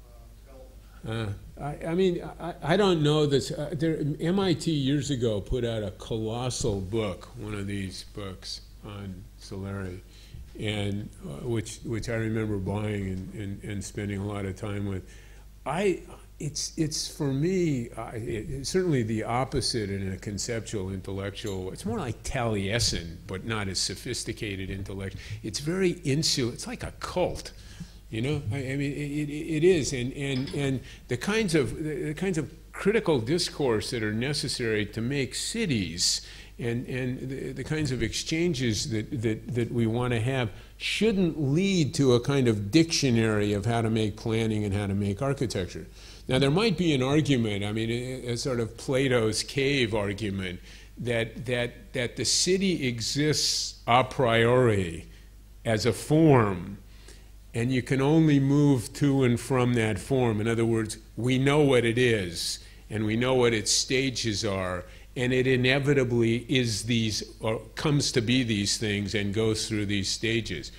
Speaker 3: uh, development.
Speaker 2: Uh, I, I mean, I, I don't know this. Uh, there, MIT years ago put out a colossal book, one of these books on Soleri, and uh, which which I remember buying and, and, and spending a lot of time with. I it's it's for me uh, it, certainly the opposite in a conceptual intellectual. It's more like Taliesin, but not as sophisticated intellect. It's very insular. It's like a cult. You know, I, I mean, it, it is, and, and, and the kinds of the kinds of critical discourse that are necessary to make cities and, and the, the kinds of exchanges that, that, that we want to have shouldn't lead to a kind of dictionary of how to make planning and how to make architecture. Now, there might be an argument, I mean, a, a sort of Plato's cave argument, that, that, that the city exists a priori as a form and you can only move to and from that form. In other words, we know what it is, and we know what its stages are, and it inevitably is these, or comes to be these things and goes through these stages.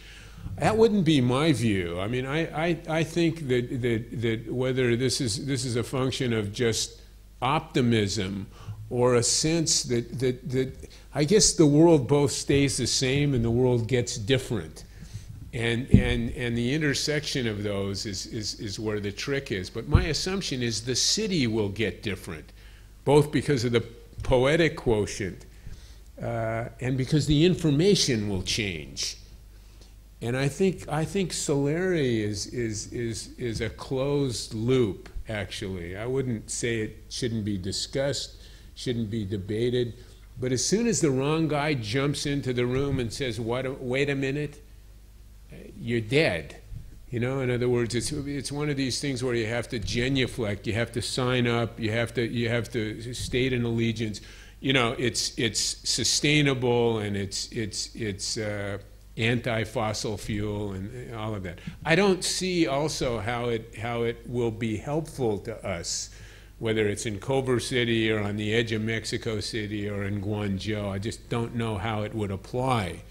Speaker 2: That wouldn't be my view. I mean, I, I, I think that, that, that whether this is, this is a function of just optimism or a sense that, that, that I guess the world both stays the same and the world gets different. And, and, and the intersection of those is, is, is where the trick is. But my assumption is the city will get different, both because of the poetic quotient uh, and because the information will change. And I think, I think Soleri is, is, is, is a closed loop, actually. I wouldn't say it shouldn't be discussed, shouldn't be debated. But as soon as the wrong guy jumps into the room and says, what, wait a minute, you're dead. You know, in other words, it's, it's one of these things where you have to genuflect, you have to sign up, you have to, you have to state an allegiance. You know, it's, it's sustainable and it's, it's, it's uh, anti-fossil fuel and all of that. I don't see also how it, how it will be helpful to us, whether it's in Culver City or on the edge of Mexico City or in Guangzhou. I just don't know how it would apply.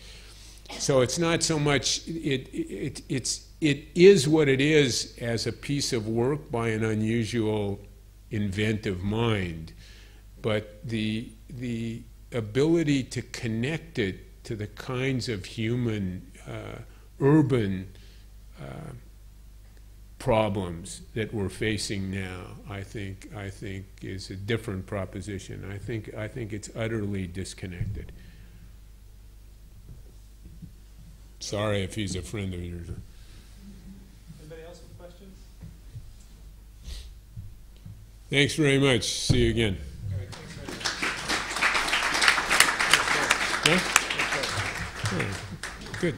Speaker 2: So it's not so much, it, it, it's, it is what it is as a piece of work by an unusual, inventive mind. But the, the ability to connect it to the kinds of human, uh, urban uh, problems that we're facing now, I think, I think is a different proposition. I think, I think it's utterly disconnected. Sorry if he's a friend of yours.
Speaker 1: Anybody else with questions?
Speaker 2: Thanks very much. See you again. Huh? Good.